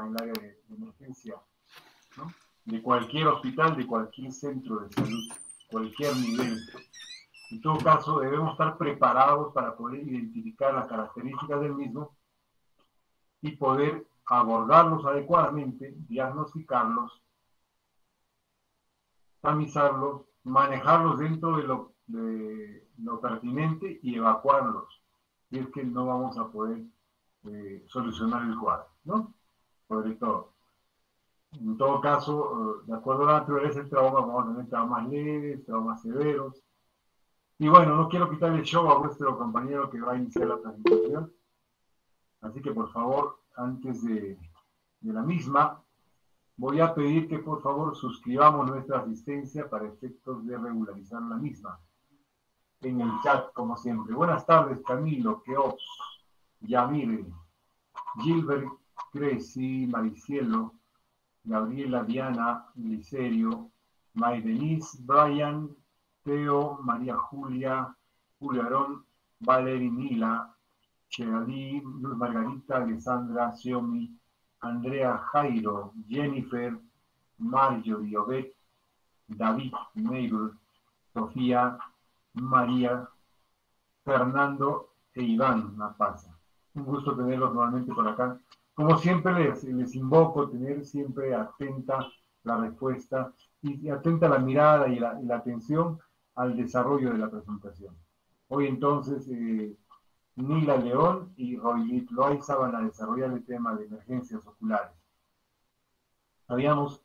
en el área de, emergencia, de cualquier hospital, de cualquier centro de salud, cualquier nivel. En todo caso, debemos estar preparados para poder identificar las características del mismo y poder abordarlos adecuadamente, diagnosticarlos, tamizarlos, manejarlos dentro de lo, de lo pertinente y evacuarlos. Y es que no vamos a poder eh, solucionar el cuadro, ¿no? Todo. En todo caso, eh, de acuerdo a la naturaleza del trauma, vamos a tener traumas leves, traumas severos. Y bueno, no quiero quitar el show a vuestro compañero que va a iniciar la presentación. Así que por favor, antes de, de la misma, voy a pedir que por favor suscribamos nuestra asistencia para efectos de regularizar la misma. En el chat, como siempre. Buenas tardes, Camilo, Keops, Yamire, Gilbert, Creci, Maricielo, Gabriela, Diana, Licerio, May Denise, Brian, Teo, María Julia, Julio Arón, Valerie Mila, Cheralí, Luz Margarita, Alessandra, Xiomi, Andrea Jairo, Jennifer, Marjorie Obed, David, Mabel, Sofía, María, Fernando e Iván Napasa. Un gusto tenerlos nuevamente por acá. Como siempre les, invoco tener siempre atenta la respuesta y, atenta la mirada y la, atención al desarrollo de la presentación. Hoy entonces eh, Nila León y Roy Loaiza van a desarrollar el tema de emergencias oculares. Habíamos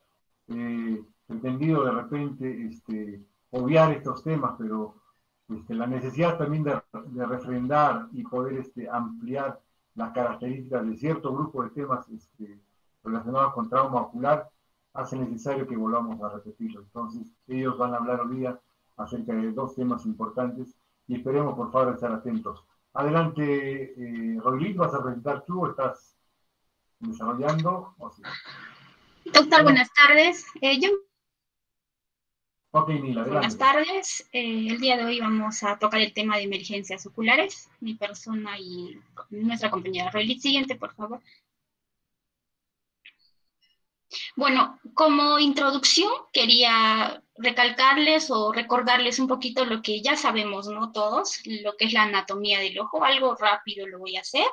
eh, pretendido de repente este, obviar estos temas, pero este, la necesidad también de, refrendar y poder este, ampliar las características de cierto grupo de temas este, relacionados con trauma ocular hace necesario que volvamos a repetirlo. Entonces, ellos van a hablar hoy día acerca de dos temas importantes y esperemos por favor estar atentos. Adelante, eh, ¿vas a presentar tú o estás desarrollando? Doctor, buenas tardes. Eh, yo... Ok, Nila, Buenas tardes. Eh, el día de hoy vamos a tocar el tema de emergencias oculares. Mi persona y nuestra compañera Roylit. Siguiente, por favor. Bueno, como introducción quería recalcarles o recordarles un poquito lo que ya sabemos, ¿no? Todos, lo que es la anatomía del ojo, algo rápido lo voy a hacer.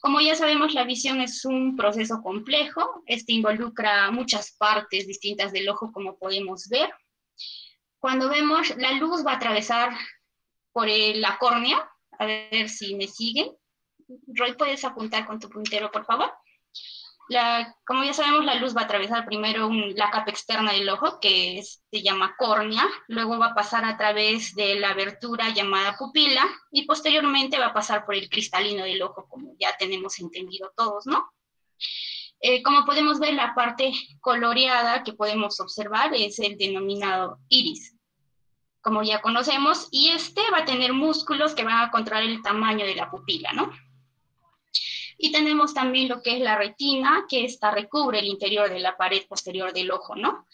Como ya sabemos, la visión es un proceso complejo, este involucra muchas partes distintas del ojo, como podemos ver. Cuando vemos, la luz va a atravesar por la córnea, a ver si me siguen. Roy, ¿puedes apuntar con tu puntero, por favor? como ya sabemos, la luz va a atravesar primero la capa externa del ojo, que se llama córnea, luego va a pasar a través de la abertura llamada pupila y posteriormente va a pasar por el cristalino del ojo, como ya tenemos entendido todos, ¿no? Eh, como podemos ver, la parte coloreada que podemos observar es el denominado iris, como ya conocemos, y este va a tener músculos que van a controlar el tamaño de la pupila, ¿no? Y tenemos también lo que es la retina, que esta recubre el interior de la pared posterior del ojo, ¿no?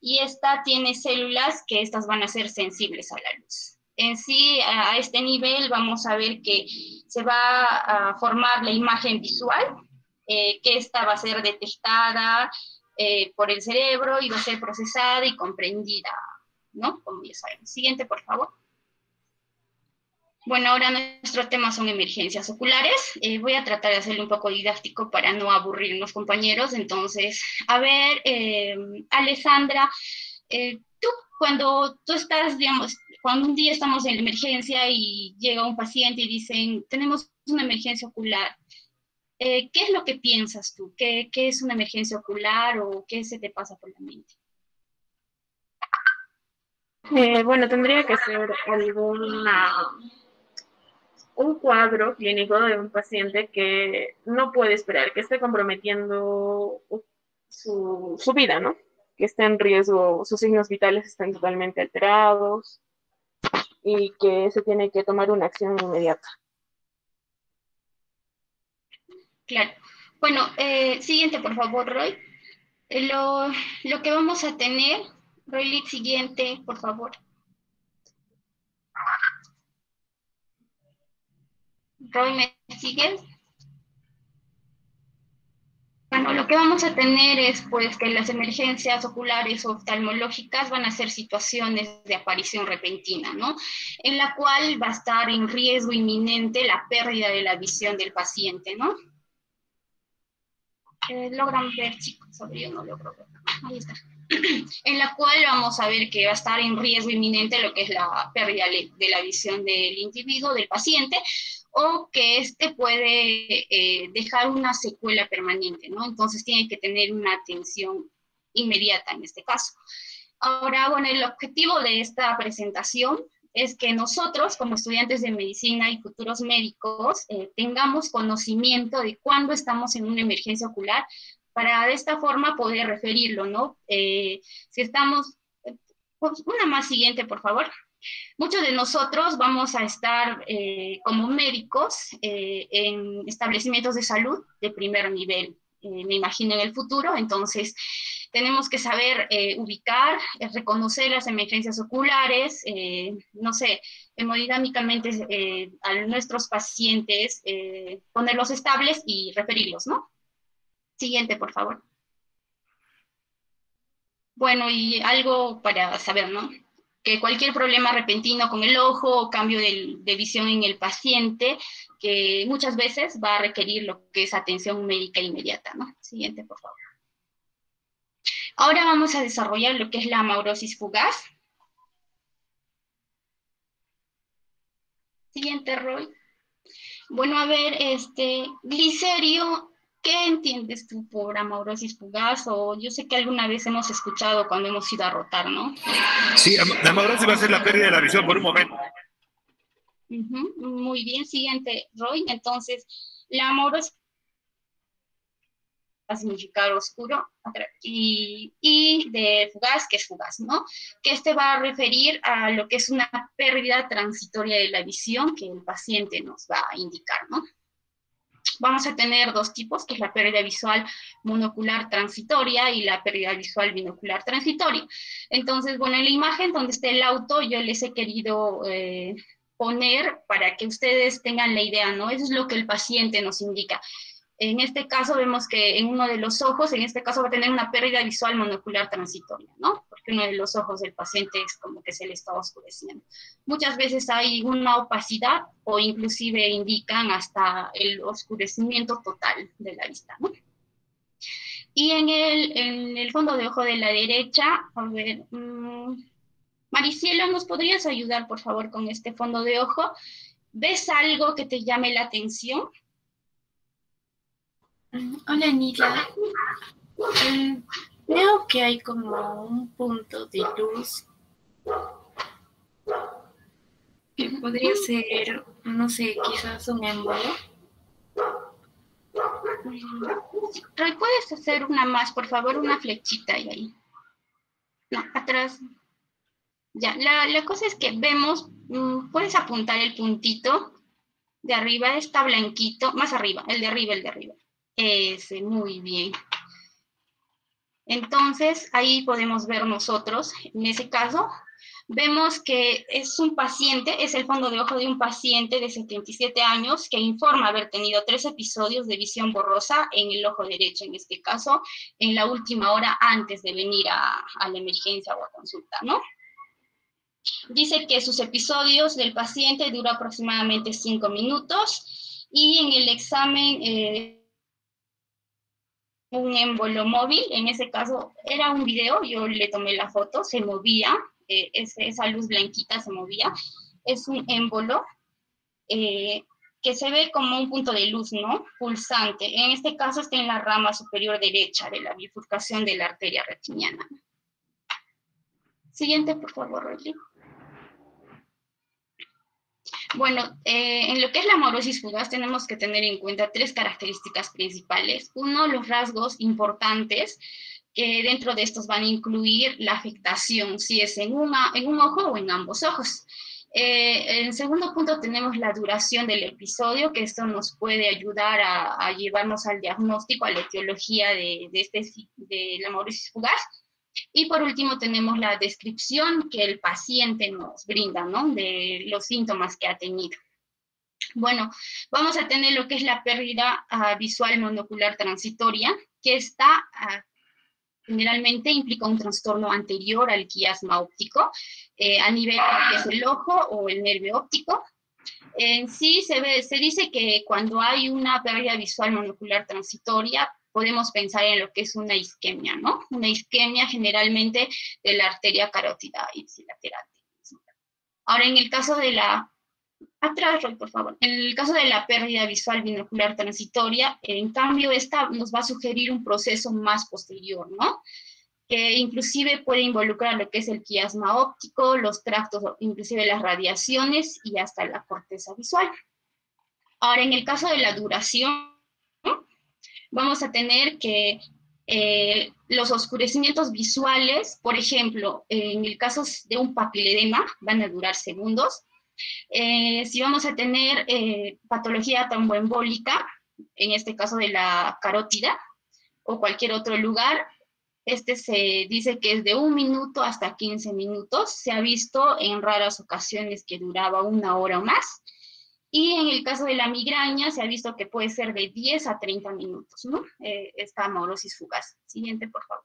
Y esta tiene células que estas van a ser sensibles a la luz. En sí, a este nivel vamos a ver que se va a formar la imagen visual, eh, que esta va a ser detectada eh, por el cerebro y va a ser procesada y comprendida, ¿no? Como ya saben. Siguiente, por favor. Bueno, ahora nuestro tema son emergencias oculares. Eh, voy a tratar de hacerlo un poco didáctico para no aburrirnos, compañeros. Entonces, a ver, eh, Alessandra, tú cuando tú estás, digamos, cuando un día estamos en emergencia y llega un paciente y dicen, tenemos una emergencia ocular, ¿qué es lo que piensas tú? ¿Qué, ¿Qué es una emergencia ocular o qué se te pasa por la mente? bueno, tendría que ser alguna un cuadro clínico de un paciente que no puede esperar, que esté comprometiendo su, vida, ¿no? Que esté en riesgo, sus signos vitales estén totalmente alterados y que se tiene que tomar una acción inmediata. Claro. Bueno, eh, siguiente, por favor, Roy. Eh, lo, lo que vamos a tener, Roy, siguiente, por favor. Roy, ¿me sigues? Bueno, lo que vamos a tener es pues que las emergencias oculares o oftalmológicas van a ser situaciones de aparición repentina, ¿no? En la cual va a estar en riesgo inminente la pérdida de la visión del paciente, ¿no? Eh, logran ver, chicos, sobre yo no logro ver. Ahí está. en la cual vamos a ver que va a estar en riesgo inminente lo que es la pérdida de la visión del individuo, del paciente, o que éste puede eh, dejar una secuela permanente, ¿no? Entonces tiene que tener una atención inmediata en este caso. Ahora, bueno, el objetivo de esta presentación es que nosotros, como estudiantes de medicina y futuros médicos, eh, tengamos conocimiento de cuándo estamos en una emergencia ocular para de esta forma poder referirlo, ¿no? Eh, si estamos, pues, una más siguiente, por favor. Muchos de nosotros vamos a estar eh, como médicos eh, en establecimientos de salud de primer nivel, me imagino en el futuro, entonces tenemos que saber ubicar, reconocer las emergencias oculares, no sé, hemodinámicamente a nuestros pacientes, ponerlos estables y referirlos, ¿no? Siguiente, por favor. Bueno, y algo para saber, ¿no? Que cualquier problema repentino con el ojo o cambio de, visión en el paciente, que muchas veces va a requerir lo que es atención médica inmediata, ¿no? Siguiente, por favor. Ahora vamos a desarrollar lo que es la amaurosis fugaz. Siguiente, Roy. Bueno, a ver, este, glicerio ¿Qué entiendes tú por amaurosis fugaz? O yo sé que alguna vez hemos escuchado cuando hemos ido a rotar, ¿no? Sí, la amaurosis va a ser la pérdida de la visión por un momento. Muy bien, siguiente, Roy. Entonces, la amaurosis a significar oscuro y, y, de fugaz, que es fugaz, ¿no? Que este va a referir a lo que es una pérdida transitoria de la visión que el paciente nos va a indicar, ¿no? vamos a tener dos tipos, que es la pérdida visual monocular transitoria y la pérdida visual binocular transitoria. Entonces, bueno, en la imagen donde está el auto, yo les he querido eh, poner para que ustedes tengan la idea, ¿no? Eso es lo que el paciente nos indica. En este caso vemos que en uno de los ojos, en este caso va a tener una pérdida visual monocular transitoria, ¿no? Porque uno de los ojos del paciente es como que se le está oscureciendo. Muchas veces hay una opacidad o inclusive indican hasta el oscurecimiento total de la vista, ¿no? Y en el, fondo de ojo de la derecha, a ver, mmm, Maricielo, ¿nos podrías ayudar, por favor, con este fondo de ojo? ¿Ves algo que te llame la atención? Hola Nidia. Eh, veo que hay como un punto de luz que podría ser, no sé, quizás un émbolo. ¿Puedes hacer una más, por favor? Una flechita ahí. No, atrás. Ya, la, la cosa es que vemos, mm, puedes apuntar el puntito de arriba, está blanquito, más arriba, el de arriba, el de arriba. Ese, muy bien. Entonces, ahí podemos ver nosotros, en ese caso, vemos que es un paciente, es el fondo de ojo de un paciente de 77 años que informa haber tenido tres episodios de visión borrosa en el ojo derecho, en este caso, en la última hora antes de venir a, la emergencia o a consulta, ¿no? Dice que sus episodios del paciente duran aproximadamente cinco minutos y en el examen... Eh, un émbolo móvil, en ese caso era un video, yo le tomé la foto, se movía, eh, esa luz blanquita se movía, es un émbolo eh, que se ve como un punto de luz, ¿no? Pulsante. En este caso está en la rama superior derecha de la bifurcación de la arteria retiniana. Siguiente, por favor, Rodrigo. Bueno, eh, en lo que es la amorosis fugaz tenemos que tener en cuenta tres características principales. Uno, los rasgos importantes, que dentro de estos van a incluir la afectación, si es en, una, en un ojo o en ambos ojos. Eh, en segundo punto tenemos la duración del episodio, que esto nos puede ayudar a, llevarnos al diagnóstico, a la etiología de, este, de la amorosis fugaz. Y por último tenemos la descripción que el paciente nos brinda, ¿no? De los síntomas que ha tenido. Bueno, vamos a tener lo que es la pérdida ah, visual monocular transitoria, que está ah, generalmente implica un trastorno anterior al quiasma óptico eh, a nivel que es el ojo o el nervio óptico. En sí se, dice que cuando hay una pérdida visual monocular transitoria, podemos pensar en lo que es una isquemia, ¿no? Una isquemia generalmente de la arteria carótida ipsilateral. Ahora, en el caso de la... Atrás, Roy, por favor. En el caso de la pérdida visual binocular transitoria, en cambio, esta nos va a sugerir un proceso más posterior, ¿no? que inclusive puede involucrar lo que es el quiasma óptico, los tractos, inclusive las radiaciones y hasta la corteza visual. Ahora, en el caso de la duración, vamos a tener que eh, los oscurecimientos visuales, por ejemplo, en el caso de un papiledema, van a durar segundos. Eh, si vamos a tener eh, patología tromboembólica, en este caso de la carótida o cualquier otro lugar, este se dice que es de un minuto hasta 15 minutos. Se ha visto en raras ocasiones que duraba una hora o más. Y en el caso de la migraña se ha visto que puede ser de 10 a 30 minutos, ¿no? Eh, esta amaurosis fugaz. Siguiente, por favor.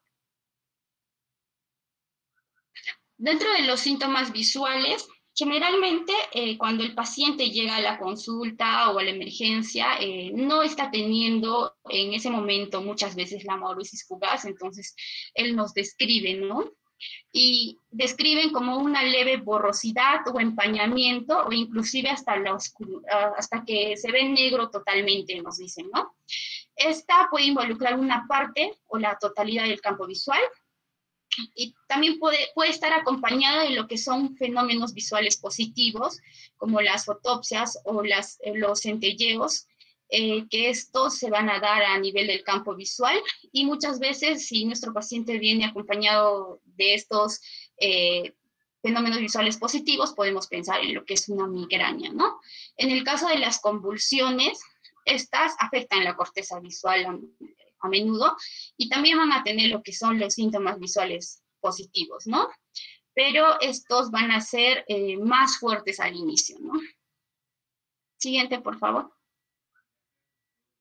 Dentro de los síntomas visuales, generalmente eh, cuando el paciente llega a la consulta o a la emergencia, eh, no está teniendo en ese momento muchas veces la amaurosis fugaz, entonces él nos describe, ¿no? Y describen como una leve borrosidad o empañamiento o inclusive hasta, la ah, hasta que se ve negro totalmente, nos dicen, ¿no? Esta puede involucrar una parte o la totalidad del campo visual y también puede, puede estar acompañada de lo que son fenómenos visuales positivos, como las fotopsias o las, eh, los centelleos, eh, que estos se van a dar a nivel del campo visual y muchas veces si nuestro paciente viene acompañado de estos eh, fenómenos visuales positivos, podemos pensar en lo que es una migraña, ¿no? En el caso de las convulsiones, estas afectan la corteza visual a, menudo y también van a tener lo que son los síntomas visuales positivos, ¿no? Pero estos van a ser eh, más fuertes al inicio, ¿no? Siguiente, por favor.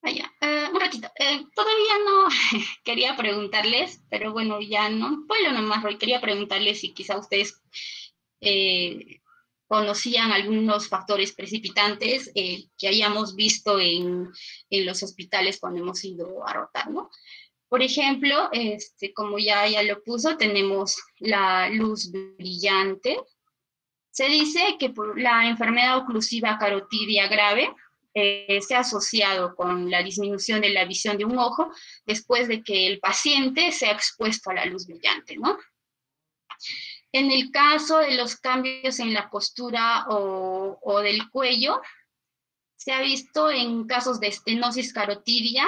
Eh, un ratito. Eh, todavía no quería preguntarles, pero bueno, ya no. Ponlo nomás, Roy. Quería preguntarles si quizá ustedes eh, conocían algunos factores precipitantes que hayamos visto en, en, los hospitales cuando hemos ido a rotar, ¿no? Por ejemplo, este, como ya, ya lo puso, tenemos la luz brillante. Se dice que la enfermedad oclusiva carotidia grave, eh, se ha asociado con la disminución de la visión de un ojo después de que el paciente sea expuesto a la luz brillante, ¿no? En el caso de los cambios en la postura o, del cuello, se ha visto en casos de estenosis carotidia,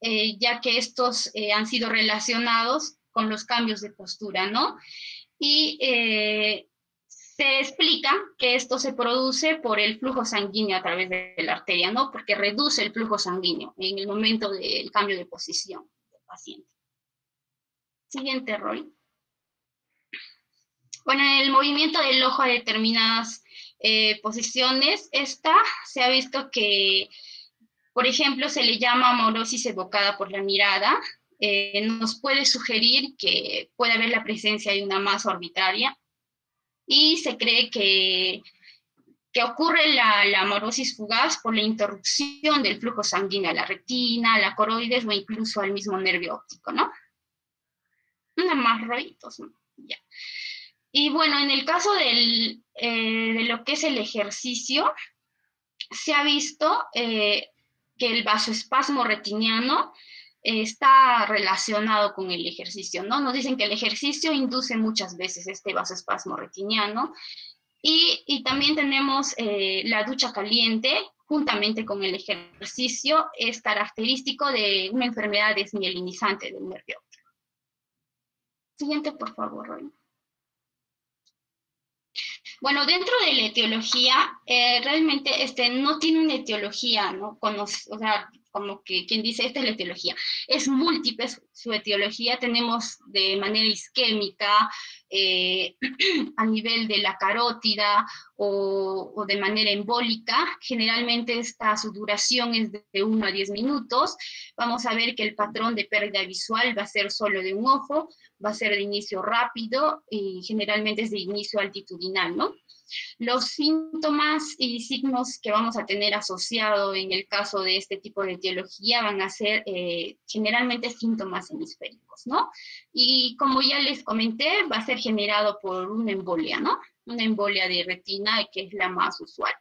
eh, ya que estos eh, han sido relacionados con los cambios de postura, ¿no? Y se explica que esto se produce por el flujo sanguíneo a través de la arteria, ¿no? Porque reduce el flujo sanguíneo en el momento del cambio de posición del paciente. Siguiente, Roy. Bueno, en el movimiento del ojo a determinadas eh, posiciones, esta se ha visto que, por ejemplo, se le llama amorosis evocada por la mirada, eh, nos puede sugerir que puede haber la presencia de una masa orbitaria y se cree que, que ocurre la, la, amorosis fugaz por la interrupción del flujo sanguíneo a la retina, a la coroides o incluso al mismo nervio óptico, ¿no? Una más rollitos, ya. Y bueno, en el caso del, eh, de lo que es el ejercicio, se ha visto eh, que el vasoespasmo retiniano está relacionado con el ejercicio, ¿no? Nos dicen que el ejercicio induce muchas veces este vasoespasmo retiniano y, también tenemos eh, la ducha caliente juntamente con el ejercicio, es característico de una enfermedad desmielinizante del nervio. Siguiente, por favor, Roy. Bueno, dentro de la etiología, eh, realmente este, no tiene una etiología, ¿no? o sea, como que quien dice, esta es la etiología. Es múltiples, su etiología tenemos de manera isquémica, eh, a nivel de la carótida o, de manera embólica. Generalmente esta, su duración es de 1 a 10 minutos. Vamos a ver que el patrón de pérdida visual va a ser solo de un ojo, va a ser de inicio rápido y generalmente es de inicio altitudinal, ¿no? Los síntomas y signos que vamos a tener asociado en el caso de este tipo de etiología van a ser eh, generalmente síntomas hemisféricos, ¿no? Y como ya les comenté, va a ser generado por una embolia, ¿no? Una embolia de retina, que es la más usual.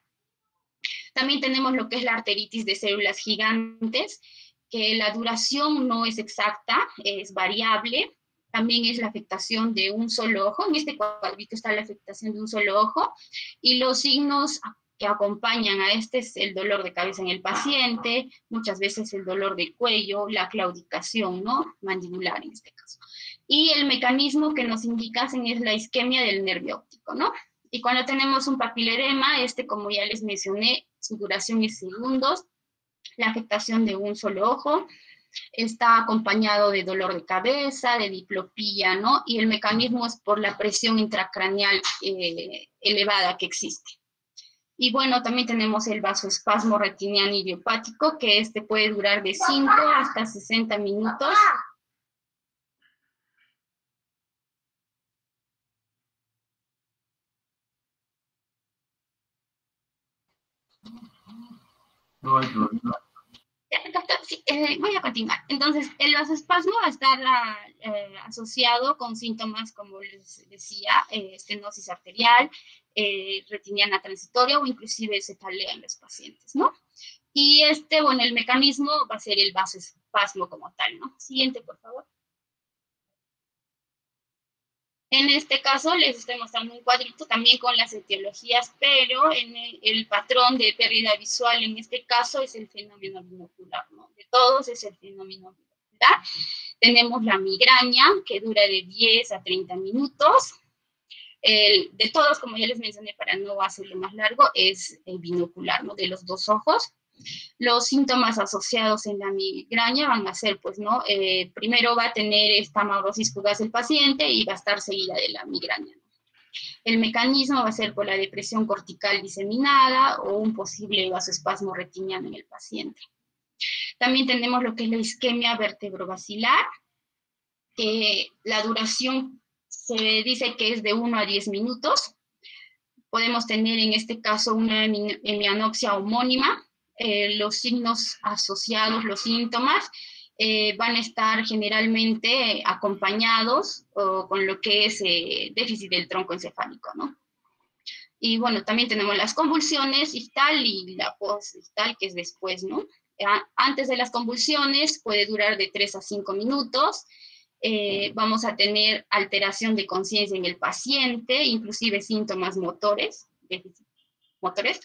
También tenemos lo que es la arteritis de células gigantes, que la duración no es exacta, es variable, también es la afectación de un solo ojo. En este cuadrito está la afectación de un solo ojo. Y los signos que acompañan a este es el dolor de cabeza en el paciente, muchas veces el dolor de cuello, la claudicación, ¿no? Mandibular en este caso. Y el mecanismo que nos indican es la isquemia del nervio óptico, ¿no? Y cuando tenemos un papilerema, este, como ya les mencioné, su duración es segundos, la afectación de un solo ojo, está acompañado de dolor de cabeza, de diplopía, ¿no? Y el mecanismo es por la presión intracraneal eh, elevada que existe. Y bueno, también tenemos el vasoespasmo retiniano idiopático, que este puede durar de 5 hasta 60 minutos. No hay problema. Eh, voy a continuar. Entonces, el vasoespasmo va a estar eh, asociado con síntomas, como les decía, eh, estenosis arterial, retiniana transitoria o inclusive cefalea en los pacientes, ¿no? Y este, bueno, el mecanismo va a ser el vasoespasmo como tal, ¿no? Siguiente, por favor. En este caso les estoy mostrando un cuadrito también con las etiologías, pero en el, patrón de pérdida visual en este caso es el fenómeno binocular, ¿no? De todos es el fenómeno binocular. Tenemos la migraña que dura de 10 a 30 minutos. El, de todos, como ya les mencioné, para no hacerlo más largo, es el binocular, ¿no? De los dos ojos. Los síntomas asociados en la migraña van a ser, pues, ¿no? Eh, primero va a tener esta amaurosis fugaz el paciente y va a estar seguida de la migraña. El mecanismo va a ser por la depresión cortical diseminada o un posible vasoespasmo retiniano en el paciente. También tenemos lo que es la isquemia vertebrovascular, que la duración se dice que es de 1 a 10 minutos. Podemos tener en este caso una hemianopsia homónima, eh, los signos asociados, los síntomas, eh, van a estar generalmente acompañados con lo que es eh, déficit del tronco encefálico, ¿no? Y bueno, también tenemos las convulsiones tal y la tal que es después, ¿no? Antes de las convulsiones puede durar de 3 a 5 minutos, vamos a tener alteración de conciencia en el paciente, inclusive síntomas motores, motores,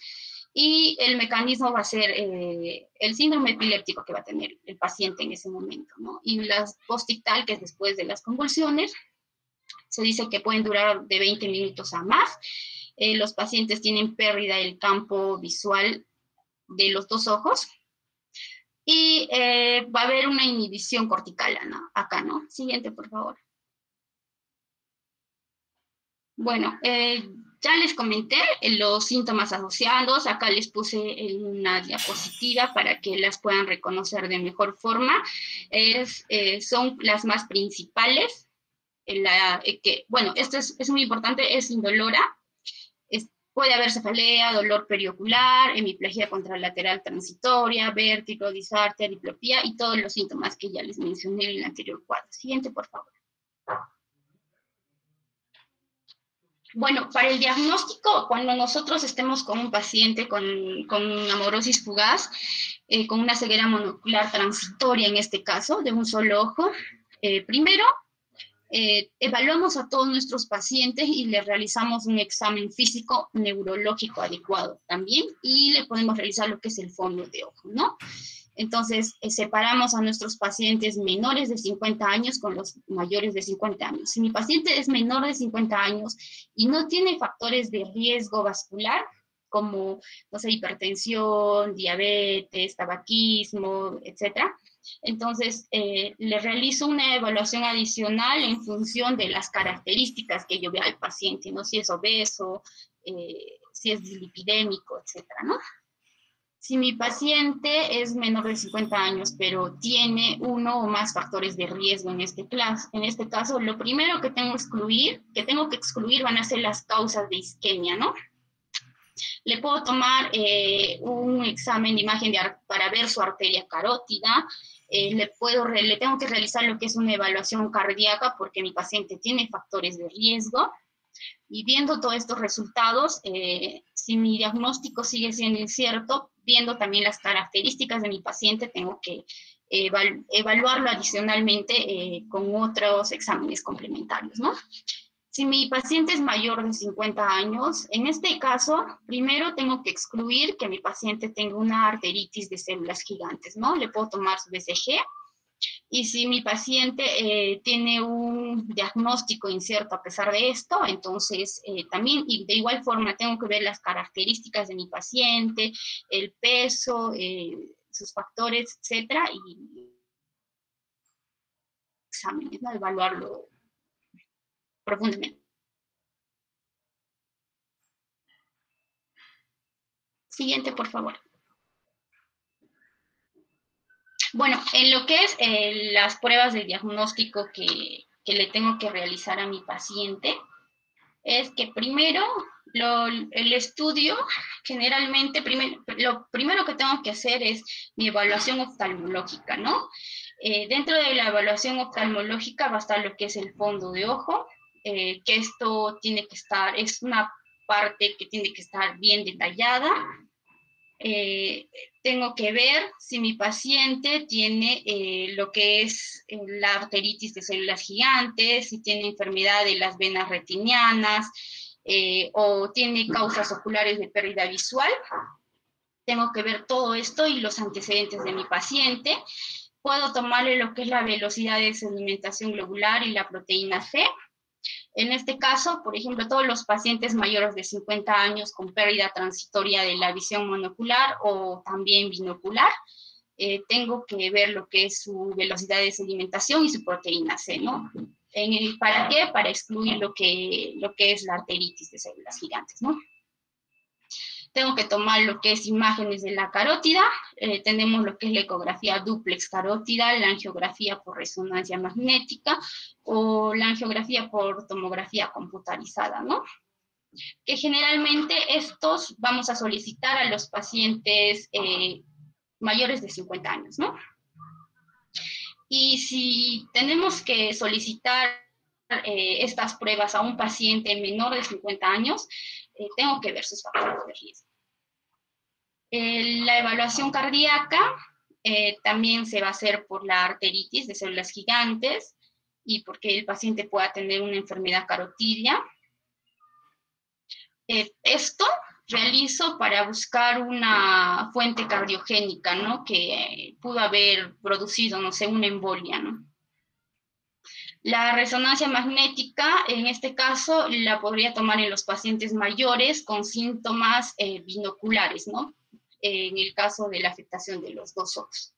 y el mecanismo va a ser eh, el síndrome epiléptico que va a tener el paciente en ese momento, ¿no? Y las postictal, que es después de las convulsiones, se dice que pueden durar de 20 minutos a más. Eh, los pacientes tienen pérdida del campo visual de los dos ojos y eh, va a haber una inhibición cortical ¿no? acá, ¿no? Siguiente, por favor. Bueno, eh, ya les comenté los síntomas asociados, acá les puse una diapositiva para que las puedan reconocer de mejor forma. Eh, son las más principales. Eh, bueno, esto es, muy importante, es indolora. puede haber cefalea, dolor periocular, hemiplegia contralateral transitoria, vértigo, disartia, diplopía y todos los síntomas que ya les mencioné en el anterior cuadro. Siguiente, por favor. Bueno, para el diagnóstico, cuando nosotros estemos con un paciente con, con amorosis fugaz, eh, con una ceguera monocular transitoria en este caso, de un solo ojo, eh, primero eh, evaluamos a todos nuestros pacientes y le realizamos un examen físico neurológico adecuado también y le podemos realizar lo que es el fondo de ojo, ¿no? Entonces, eh, separamos a nuestros pacientes menores de 50 años con los mayores de 50 años. Si mi paciente es menor de 50 años y no tiene factores de riesgo vascular, como, no sé, hipertensión, diabetes, tabaquismo, etc. Entonces, eh, le realizo una evaluación adicional en función de las características que yo vea al paciente, ¿no? Si es obeso, eh, si es dislipidémico, etcétera, ¿no? Si mi paciente es menor de 50 años, pero tiene uno o más factores de riesgo en este, en este caso, lo primero que tengo excluir, que tengo que excluir van a ser las causas de isquemia, ¿no? Le puedo tomar eh, un examen de imagen para ver su arteria carótida, eh, le, puedo, le tengo que realizar lo que es una evaluación cardíaca porque mi paciente tiene factores de riesgo. Y viendo todos estos resultados, eh, si mi diagnóstico sigue siendo incierto, viendo también las características de mi paciente, tengo que evaluarlo adicionalmente eh, con otros exámenes complementarios, ¿no? Si mi paciente es mayor de 50 años, en este caso, primero tengo que excluir que mi paciente tenga una arteritis de células gigantes, ¿no? Le puedo tomar su BCG, y si mi paciente eh, tiene un diagnóstico incierto a pesar de esto, entonces eh, también, y de igual forma, tengo que ver las características de mi paciente, el peso, eh, sus factores, etcétera, y exámenes, ¿no? Evaluarlo profundamente. Siguiente, por favor. Bueno, en lo que es eh, las pruebas de diagnóstico que, le tengo que realizar a mi paciente, es que primero el estudio, generalmente, lo primero que tengo que hacer es mi evaluación oftalmológica, ¿no? Eh, dentro de la evaluación oftalmológica va a estar lo que es el fondo de ojo, eh, que esto tiene que estar, es una parte que tiene que estar bien detallada, eh, tengo que ver si mi paciente tiene eh, lo que es eh, la arteritis de células gigantes, si tiene enfermedad de las venas retinianas o tiene causas oculares de pérdida visual. Tengo que ver todo esto y los antecedentes de mi paciente. Puedo tomarle lo que es la velocidad de sedimentación globular y la proteína C en este caso, por ejemplo, todos los pacientes mayores de 50 años con pérdida transitoria de la visión monocular o también binocular, eh, tengo que ver lo que es su velocidad de sedimentación y su proteína C, ¿no? ¿Para qué? Para excluir lo que es la arteritis de células gigantes, ¿no? Tengo que tomar lo que es imágenes de la carótida, eh, tenemos lo que es la ecografía duplex carótida, la angiografía por resonancia magnética o la angiografía por tomografía computarizada, ¿no? Que generalmente estos vamos a solicitar a los pacientes eh, mayores de 50 años, ¿no? Y si tenemos que solicitar eh, estas pruebas a un paciente menor de 50 años, tengo que ver sus factores de riesgo. Eh, la evaluación cardíaca eh, también se va a hacer por la arteritis de células gigantes y porque el paciente pueda tener una enfermedad carotidia. Eh, esto realizo para buscar una fuente cardiogénica, ¿no? Que pudo haber producido, no sé, una embolia, ¿no? La resonancia magnética, en este caso, la podría tomar en los pacientes mayores con síntomas binoculares, ¿no? en el caso de la afectación de los dos ojos.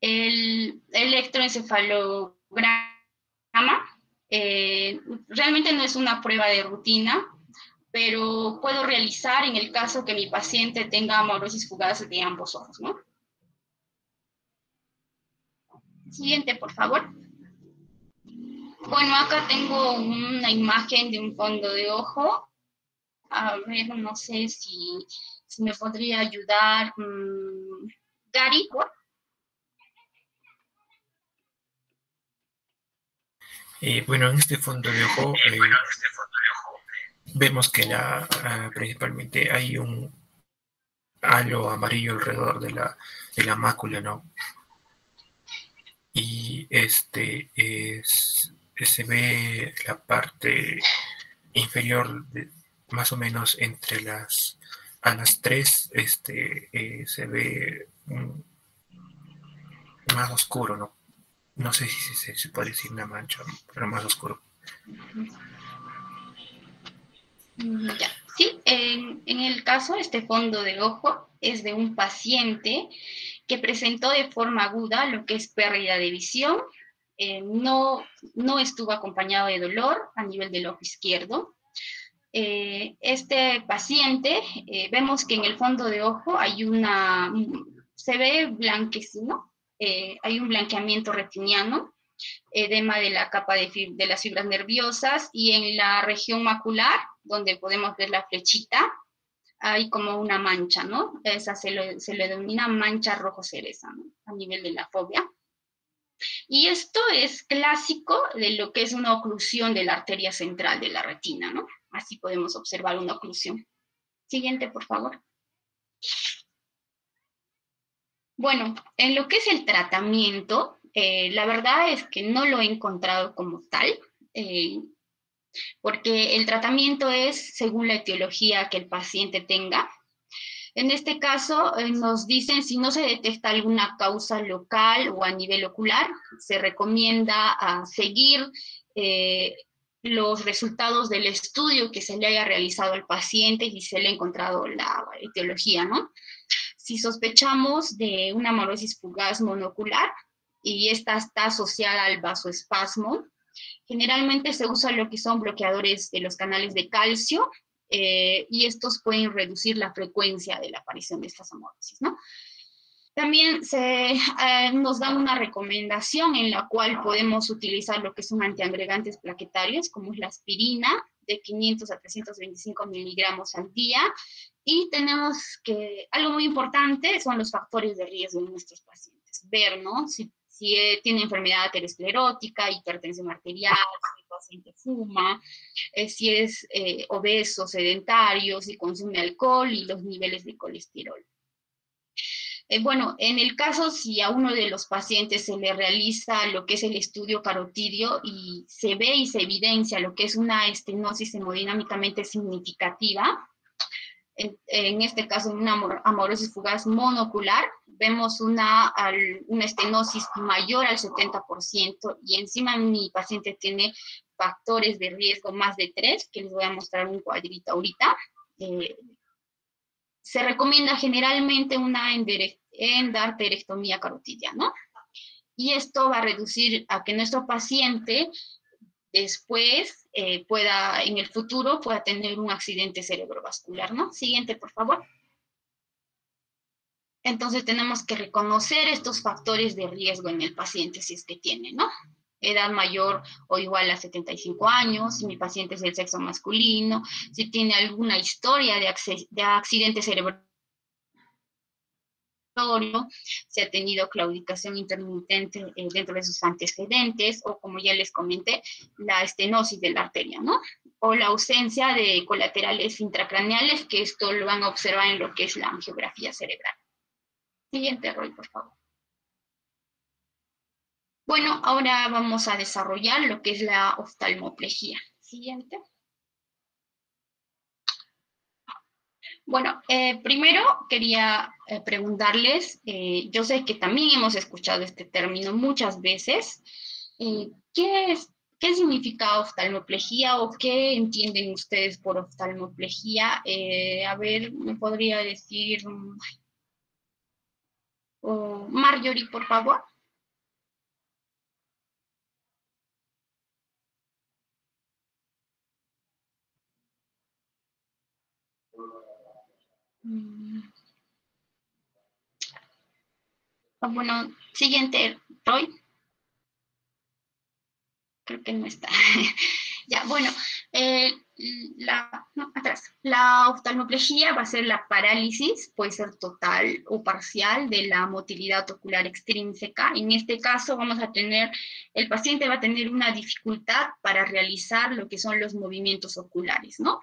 El electroencefalograma eh, realmente no es una prueba de rutina, pero puedo realizar en el caso que mi paciente tenga amaurosis fugaz de ambos ojos, ¿no? Siguiente, por favor. Bueno, acá tengo una imagen de un fondo de ojo. A ver, no sé si si me podría ayudar mm, Gary. Eh, bueno, en este fondo de ojo eh, vemos que la, ah, principalmente hay un halo amarillo alrededor de la, de la mácula, ¿no? Y este es, se ve la parte inferior de, más o menos entre las a las 3 este, eh, se ve más oscuro, ¿no? No sé si se, puede decir una mancha, pero más oscuro. Ya, sí. en, el caso, este fondo de ojo es de un paciente que presentó de forma aguda lo que es pérdida de visión, eh, no, no estuvo acompañado de dolor a nivel del ojo izquierdo. Eh, este paciente, eh, vemos que en el fondo de ojo hay una, se ve blanquecino, hay un blanqueamiento retiniano, edema de la capa de, de, las fibras nerviosas y en la región macular, donde podemos ver la flechita, hay como una mancha, ¿no? Esa se, le denomina mancha rojo cereza. A nivel de la fobia. Y esto es clásico de lo que es una oclusión de la arteria central de la retina, ¿no? Así podemos observar una oclusión. Siguiente, por favor. Bueno, en lo que es el tratamiento, eh, la verdad es que no lo he encontrado como tal, eh, porque el tratamiento es según la etiología que el paciente tenga. En este caso, eh, nos dicen si no se detecta alguna causa local o a nivel ocular, se recomienda seguir los resultados del estudio que se le haya realizado al paciente y se le ha encontrado la etiología, ¿no? Si sospechamos de una amaurosis fugaz monocular, y esta está asociada al vasoespasmo. Generalmente se usa lo que son bloqueadores de los canales de calcio eh, y estos pueden reducir la frecuencia de la aparición de estas hemorroides, ¿no? También se, eh, nos dan una recomendación en la cual podemos utilizar lo que son antiagregantes plaquetarios, como es la aspirina, de 500 a 325 miligramos al día. Y tenemos que, algo muy importante son los factores de riesgo en nuestros pacientes. Ver, ¿no? Si eh, tiene enfermedad aterosclerótica, hipertensión arterial, si el paciente fuma, eh, si es eh, obeso, sedentario, si consume alcohol y los niveles de colesterol. bueno, en el caso si a uno de los pacientes se le realiza lo que es el estudio carotidio y se ve y se evidencia lo que es una estenosis hemodinámicamente significativa, en, este caso una amaurosis fugaz monocular, vemos una, una estenosis mayor al 70% y encima mi paciente tiene factores de riesgo más de 3, que les voy a mostrar un cuadrito ahorita. Eh, se recomienda generalmente una endarterectomía carotidia, ¿no? Y esto va a reducir a que nuestro paciente después eh, pueda, en el futuro, pueda tener un accidente cerebrovascular, ¿no? Siguiente, por favor. Entonces tenemos que reconocer estos factores de riesgo en el paciente si es que tiene, ¿no? Edad mayor o igual a 75 años, si mi paciente es del sexo masculino, si tiene alguna historia de, de accidente cerebrovascular se ha tenido claudicación intermitente eh, dentro de sus antecedentes o como ya les comenté, la estenosis de la arteria, ¿no? O la ausencia de colaterales intracraneales, que esto lo van a observar en lo que es la angiografía cerebral. Siguiente, Roy, por favor. Bueno, ahora vamos a desarrollar lo que es la oftalmoplejía. Siguiente. Bueno, eh, primero quería eh, preguntarles, eh, yo sé que también hemos escuchado este término muchas veces, ¿qué, es, ¿qué significa oftalmoplejía o qué entienden ustedes por oftalmoplejía? a ver, ¿me podría decir, Marjorie, por favor? Mm. Ah, bueno, siguiente, Roy. Creo que no está. ya, bueno, eh, la, atrás. La oftalmoplejía va a ser la parálisis, puede ser total o parcial de la motilidad ocular extrínseca. En este caso vamos a tener, el paciente va a tener una dificultad para realizar lo que son los movimientos oculares, ¿no?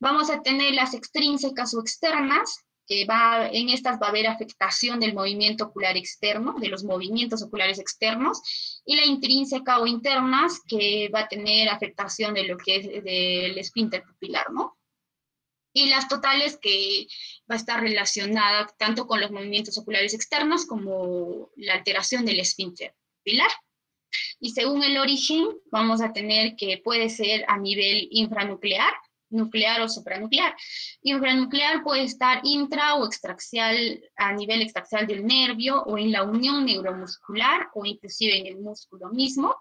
Vamos a tener las extrínsecas o externas, que va, en estas va a haber afectación del movimiento ocular externo, de los movimientos oculares externos, y la intrínseca o internas, que va a tener afectación de lo que es del esfínter pupilar, ¿no? Y las totales, que va a estar relacionada tanto con los movimientos oculares externos como la alteración del esfínter pupilar. Y según el origen, vamos a tener que puede ser a nivel infranuclear, nuclear o supranuclear. Infranuclear puede estar intra o extraxial a nivel extraxial del nervio o en la unión neuromuscular o inclusive en el músculo mismo.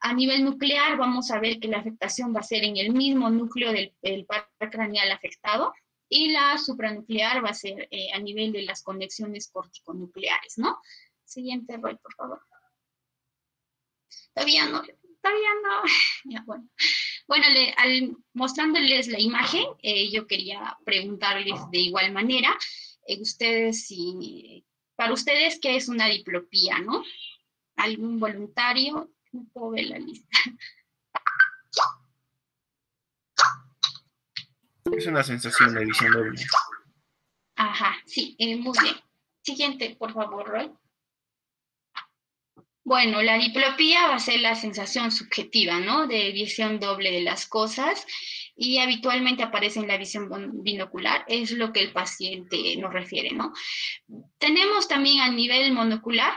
A nivel nuclear vamos a ver que la afectación va a ser en el mismo núcleo del, par craneal afectado y la supranuclear va a ser eh, a nivel de las conexiones corticonucleares, ¿no? Siguiente, Roy, por favor. Todavía no, todavía no. ya, bueno. Bueno, al, mostrándoles la imagen, eh, yo quería preguntarles de igual manera, eh, ustedes si, para ustedes, ¿qué es una diplopía, no? ¿Algún voluntario? No puedo ver la lista. Es una sensación de visión doble. Ajá, sí, eh, muy bien. Siguiente, por favor, Roy. Bueno, la diplopía va a ser la sensación subjetiva, ¿no? De visión doble de las cosas y habitualmente aparece en la visión binocular, es lo que el paciente nos refiere, ¿no? Tenemos también a nivel monocular,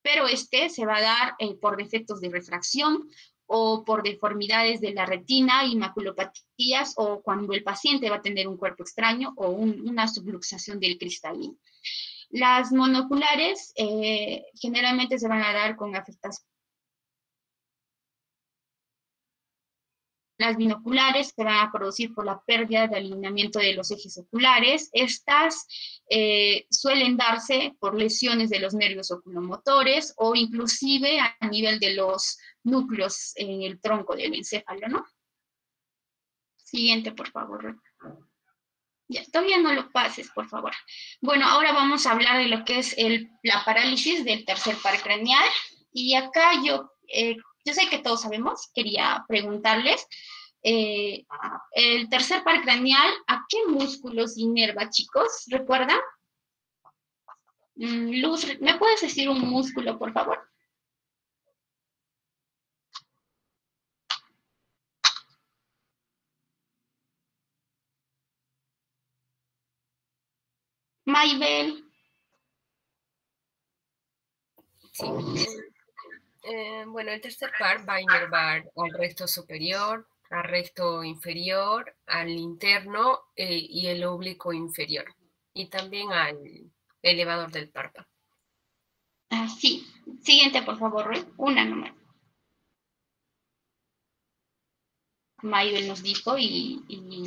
pero este se va a dar eh, por defectos de refracción o por deformidades de la retina y maculopatías o cuando el paciente va a tener un cuerpo extraño o una subluxación del cristalino. Las monoculares eh, generalmente se van a dar con afectación. Las binoculares se van a producir por la pérdida de alineamiento de los ejes oculares. Estas eh, suelen darse por lesiones de los nervios oculomotores o inclusive a nivel de los núcleos en el tronco del encéfalo, ¿no? Siguiente, por favor. Ya, todavía no lo pases, por favor. Bueno, ahora vamos a hablar de lo que es el, la parálisis del tercer par craneal. Y acá yo, eh, yo sé que todos sabemos, quería preguntarles, eh, el tercer par craneal, ¿a qué músculos inerva, chicos? ¿Recuerdan? Mm, Luz, ¿me puedes decir un músculo, por favor? Maybel. Sí. Eh, bueno, el tercer par va a inervar al resto superior, al resto inferior, al interno eh, y el oblicuo inferior, y también al elevador del párpado. Ah, sí. Siguiente, por favor, Una nomás. Maybel nos dijo y,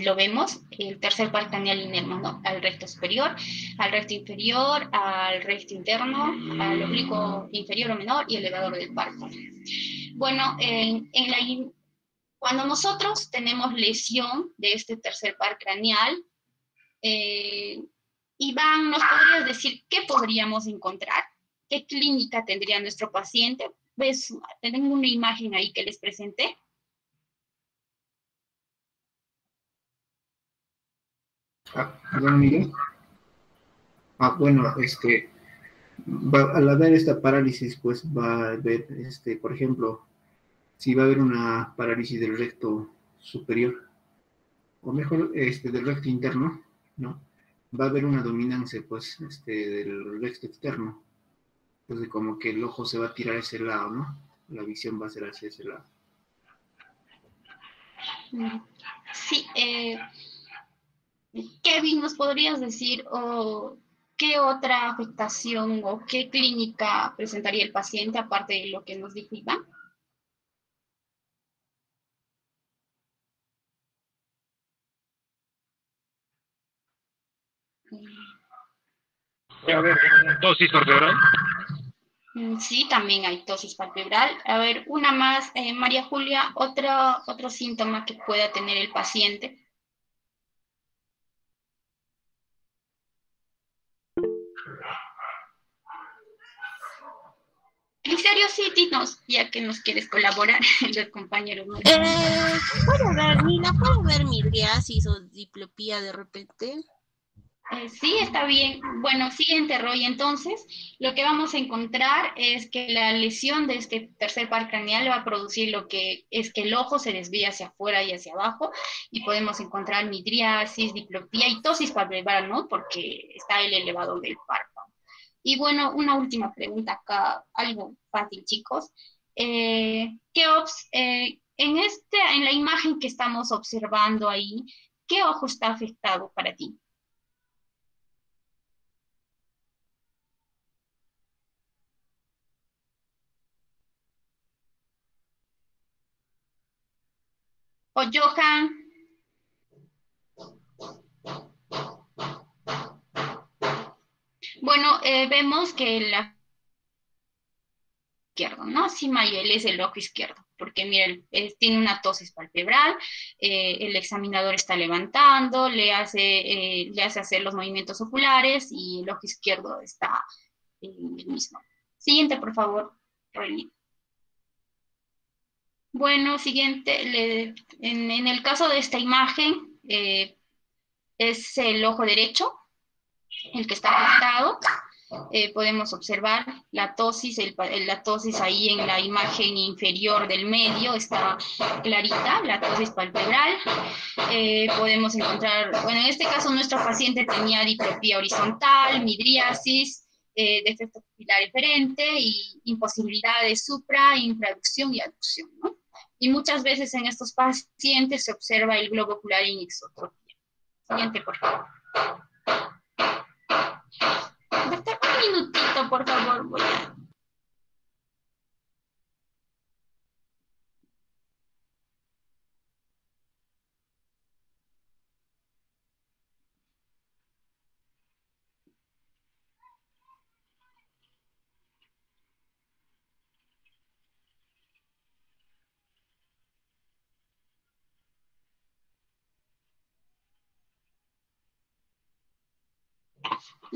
lo vemos, el tercer par craneal ¿no? al recto superior, al recto inferior, al recto interno, al oblicuo inferior o menor y elevador del párpado. Bueno, en, la, cuando nosotros tenemos lesión de este tercer par craneal, eh, Iván, ¿nos podrías decir qué podríamos encontrar? ¿Qué clínica tendría nuestro paciente? ¿Ves? Tengo una imagen ahí que les presenté. Ah, Miguel. Ah, bueno, este, al haber esta parálisis, pues va a haber, este, por ejemplo, si va a haber una parálisis del recto superior, o mejor, este, del recto interno, ¿no? Va a haber una dominancia, pues, este, del recto externo. Entonces, como que el ojo se va a tirar a ese lado, ¿no? La visión va a ser hacia ese lado. Sí, eh, Kevin, ¿nos podrías decir qué otra afectación o qué clínica presentaría el paciente aparte de lo que nos dijo Iván? A ver, tosis palpebral. Mm, sí, también hay tosis palpebral. A ver, una más, eh, María Julia, otro, otro síntoma que pueda tener el paciente. En serio, sí, dinos, ya que nos quieres colaborar, los compañeros. Eh, ¿Puedo ver, Nina, puedo ver mirgiasis o diplopía de repente? Eh, sí, está bien. Bueno, siguiente, Roy. Entonces, lo que vamos a encontrar es que la lesión de este tercer par craneal va a producir lo que es que el ojo se desvía hacia afuera y hacia abajo y podemos encontrar midriasis, diplopía y tosis palpebral, ¿no? Porque está el elevador del párpado. Y bueno, una última pregunta acá, algo fácil, chicos. Eh, ¿qué, eh, en, este, en la imagen que estamos observando ahí, ¿qué ojo está afectado para ti? O Johan. Bueno, eh, vemos que la izquierdo, ¿no? Sí, Mayel es el ojo izquierdo, porque miren, tiene una tosis palpebral, eh, el examinador está levantando, le hace, eh, hace hacer los movimientos oculares y el ojo izquierdo está en el mismo. Siguiente, por favor, Rolly. Bueno, siguiente, en, el caso de esta imagen, es el ojo derecho, el que está afectado. Eh, podemos observar la tosis, la tosis ahí en la imagen inferior del medio está clarita, la tosis palpebral. Eh, podemos encontrar, bueno, en este caso nuestro paciente tenía diplopía horizontal, midriasis, defecto pupilar diferente y imposibilidad de supra, infraducción y aducción, ¿no? y muchas veces en estos pacientes se observa el globo ocular inexotropía. Siguiente, por favor. Doctor, un minutito, por favor, voy a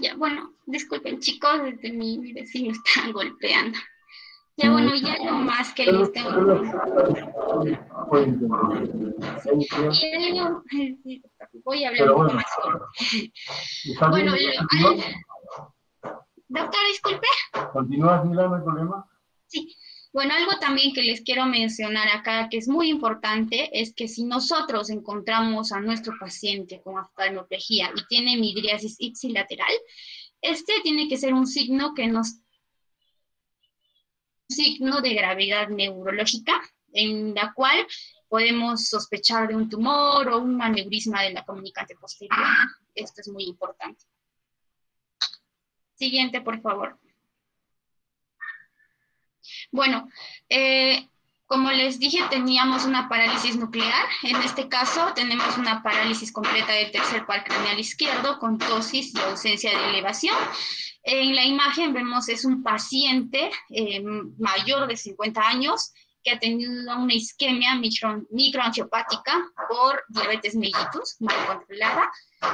Ya, bueno, disculpen chicos, desde mi, mi vecino está golpeando. Ya, bueno, ya lo más que les tengo. Voy a hablar un poco más. Bueno, doctor, disculpe. ¿Continúa, no hay problema? Sí. Bueno, algo también que les quiero mencionar acá, que es muy importante, es que si nosotros encontramos a nuestro paciente con oftalmoplejía y tiene midriasis ipsilateral, este tiene que ser un signo que nos signo de gravedad neurológica, en la cual podemos sospechar de un tumor o un aneurisma de la comunicante posterior. Esto es muy importante. Siguiente, por favor. Bueno, eh, como les dije, teníamos una parálisis nuclear. En este caso, tenemos una parálisis completa del tercer par craneal izquierdo con tosis y ausencia de elevación. En la imagen vemos es un paciente eh, mayor de 50 años que ha tenido una isquemia microangiopática por diabetes mellitus mal controlada.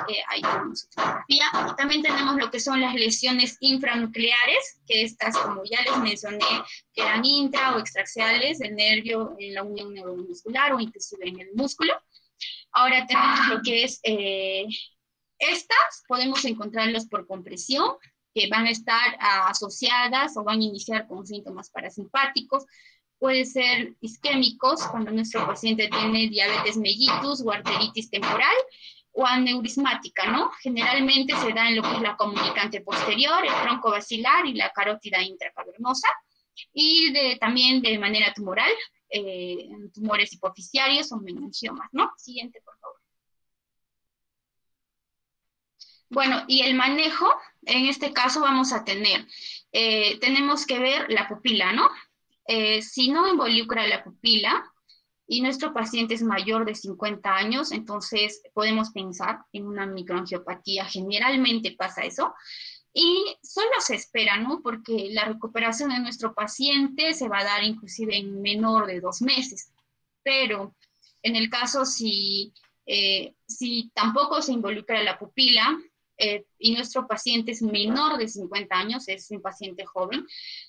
Eh, ahí tenemos fotografía. También tenemos lo que son las lesiones infranucleares, que estas, como ya les mencioné, que eran intra o extraxiales del nervio en la unión neuromuscular o inclusive en el músculo. Ahora tenemos lo que es, eh, estas podemos encontrarlas por compresión, que van a estar asociadas o van a iniciar con síntomas parasimpáticos, puede ser isquémicos cuando nuestro paciente tiene diabetes mellitus o arteritis temporal o aneurismática, ¿no? Generalmente se da en lo que es la comunicante posterior, el tronco basilar y la carótida intracavernosa y de, también de manera tumoral, eh, tumores hipoficiarios o meningiomas, ¿no? Siguiente, por favor. Bueno, y el manejo, en este caso vamos a tener, eh, tenemos que ver la pupila, ¿no? Eh, si no involucra la pupila y nuestro paciente es mayor de 50 años, entonces podemos pensar en una microangiopatía. Generalmente pasa eso. Y solo se espera, ¿no? Porque la recuperación de nuestro paciente se va a dar inclusive en menor de dos meses. Pero en el caso si, eh, si tampoco se involucra la pupila, eh, y nuestro paciente es menor de 50 años, es un paciente joven,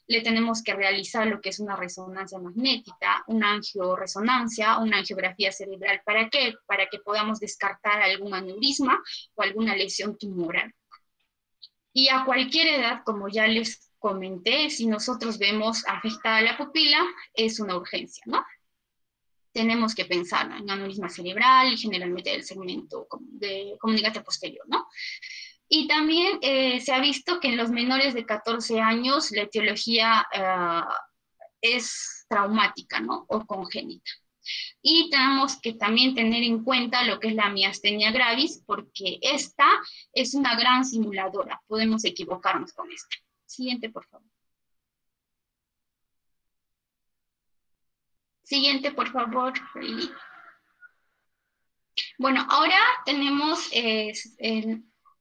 le tenemos que realizar lo que es una resonancia magnética, una angioresonancia, una angiografía cerebral. ¿Para qué? Para que podamos descartar algún aneurisma o alguna lesión tumoral. Y a cualquier edad, como ya les comenté, si nosotros vemos afectada la pupila, es una urgencia, ¿no? Tenemos que pensar en aneurisma cerebral generalmente del segmento de comunicante posterior, ¿no? Y también eh, se ha visto que en los menores de 14 años la etiología eh, es traumática, ¿no? O congénita. Y tenemos que también tener en cuenta lo que es la miastenia gravis, porque esta es una gran simuladora. Podemos equivocarnos con esta. Siguiente, por favor. Siguiente, por favor. Bueno, ahora tenemos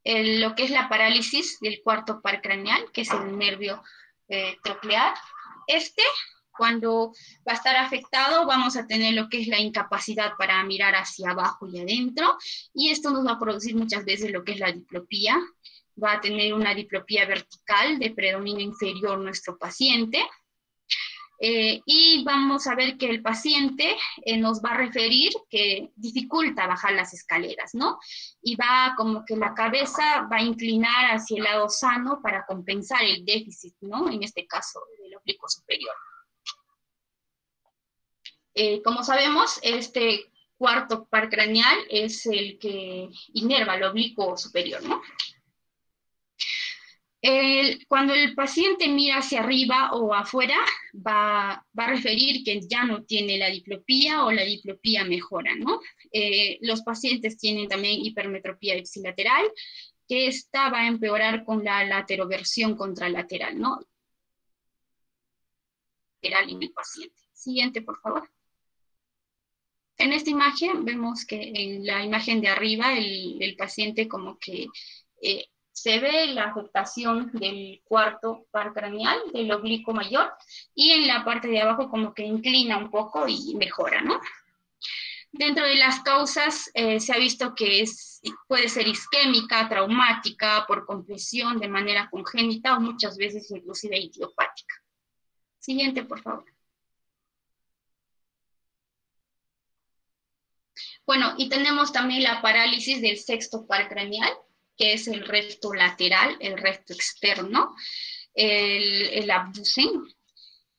lo que es la parálisis del cuarto par craneal, que es el nervio eh, troclear. Este, cuando va a estar afectado, vamos a tener lo que es la incapacidad para mirar hacia abajo y adentro, y esto nos va a producir muchas veces lo que es la diplopía. Va a tener una diplopía vertical de predominio inferior nuestro paciente, eh, y vamos a ver que el paciente eh, nos va a referir que dificulta bajar las escaleras, ¿no? Y va como que la cabeza va a inclinar hacia el lado sano para compensar el déficit, ¿no? En este caso, del oblicuo superior. Eh, como sabemos, este cuarto par craneal es el que inerva el oblicuo superior, ¿no? Cuando el paciente mira hacia arriba o afuera, va, a referir que ya no tiene la diplopía o la diplopía mejora, ¿no? Eh, los pacientes tienen también hipermetropía ipsilateral, que esta va a empeorar con la lateroversión contralateral, ¿no? Lateral en el paciente. Siguiente, por favor. En esta imagen vemos que en la imagen de arriba el, paciente como que eh, se ve la afectación del cuarto par craneal, del oblicuo mayor, y en la parte de abajo como que inclina un poco y mejora, ¿no? Dentro de las causas eh, se ha visto que es, puede ser isquémica, traumática, por compresión de manera congénita o muchas veces inclusive idiopática. Siguiente, por favor. Bueno, y tenemos también la parálisis del sexto par craneal, que es el recto lateral, el recto externo, el, el abducen.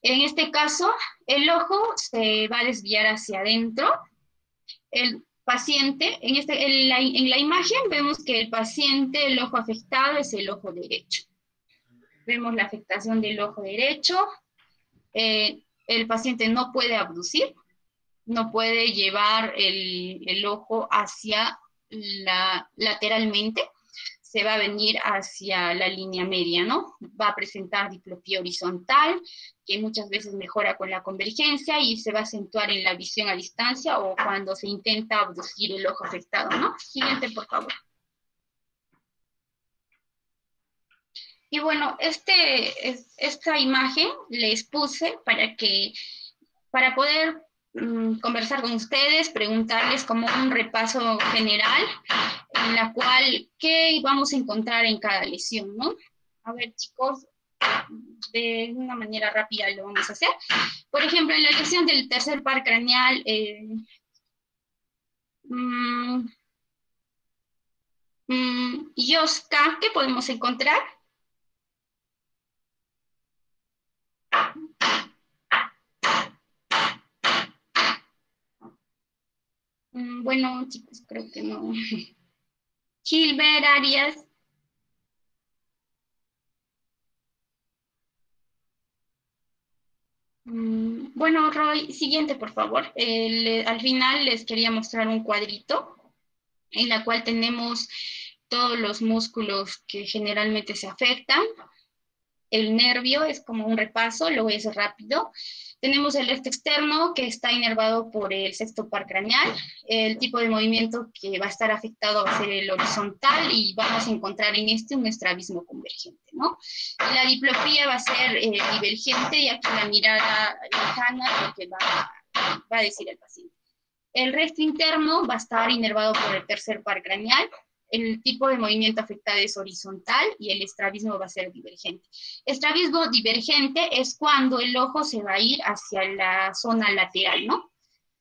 En este caso, el ojo se va a desviar hacia adentro. El paciente, en, este, en, la, imagen vemos que el paciente, el ojo afectado es el ojo derecho. Vemos la afectación del ojo derecho. Eh, el paciente no puede abducir, no puede llevar el, ojo hacia la, lateralmente se va a venir hacia la línea media, ¿no? Va a presentar diplopía horizontal, que muchas veces mejora con la convergencia y se va a acentuar en la visión a distancia o cuando se intenta abducir el ojo afectado, ¿no? Siguiente, por favor. Y bueno, este, esta imagen les puse para que, para poder conversar con ustedes, preguntarles como un repaso general en la cual, ¿qué vamos a encontrar en cada lesión, no? A ver, chicos, de una manera rápida lo vamos a hacer. Por ejemplo, en la lesión del tercer par craneal, eh, mm, mm, Yoska, ¿qué podemos encontrar? Bueno, chicos, creo que no. Gilbert Arias. Mm, bueno, Roy, siguiente, por favor. al final les quería mostrar un cuadrito en la cual tenemos todos los músculos que generalmente se afectan. El nervio es como un repaso, lo es rápido. Tenemos el recto externo que está inervado por el sexto par craneal. El tipo de movimiento que va a estar afectado va a ser el horizontal y vamos a encontrar en este un estrabismo convergente, ¿no? La diplopía va a ser eh, divergente y aquí la mirada lejana lo que va a decir el paciente. El resto interno va a estar inervado por el tercer par craneal el tipo de movimiento afectado es horizontal y el estrabismo va a ser divergente. Estrabismo divergente es cuando el ojo se va a ir hacia la zona lateral, ¿no?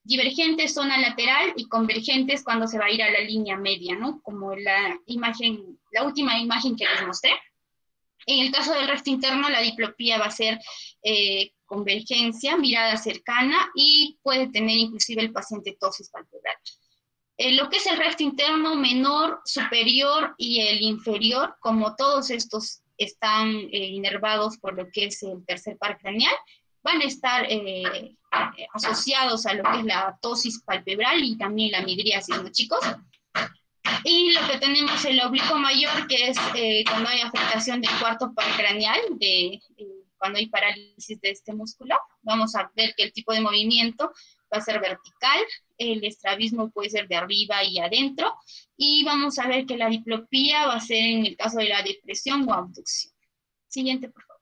Divergente es zona lateral y convergente es cuando se va a ir a la línea media, ¿no? Como la imagen, la última imagen que les mostré. En el caso del resto interno, la diplopía va a ser eh, convergencia, mirada cercana y puede tener inclusive el paciente tosis palpebral. Eh, lo que es el resto interno menor, superior y el inferior, como todos estos están eh, inervados por lo que es el tercer par craneal, van a estar eh, asociados a lo que es la tosis palpebral y también la midriasis, ¿no, chicos? Y lo que tenemos el oblicuo mayor, que es eh, cuando hay afectación del cuarto par craneal, de, cuando hay parálisis de este músculo. Vamos a ver que el tipo de movimiento va a ser vertical, el estrabismo puede ser de arriba y adentro, y vamos a ver que la diplopía va a ser en el caso de la depresión o abducción. Siguiente, por favor.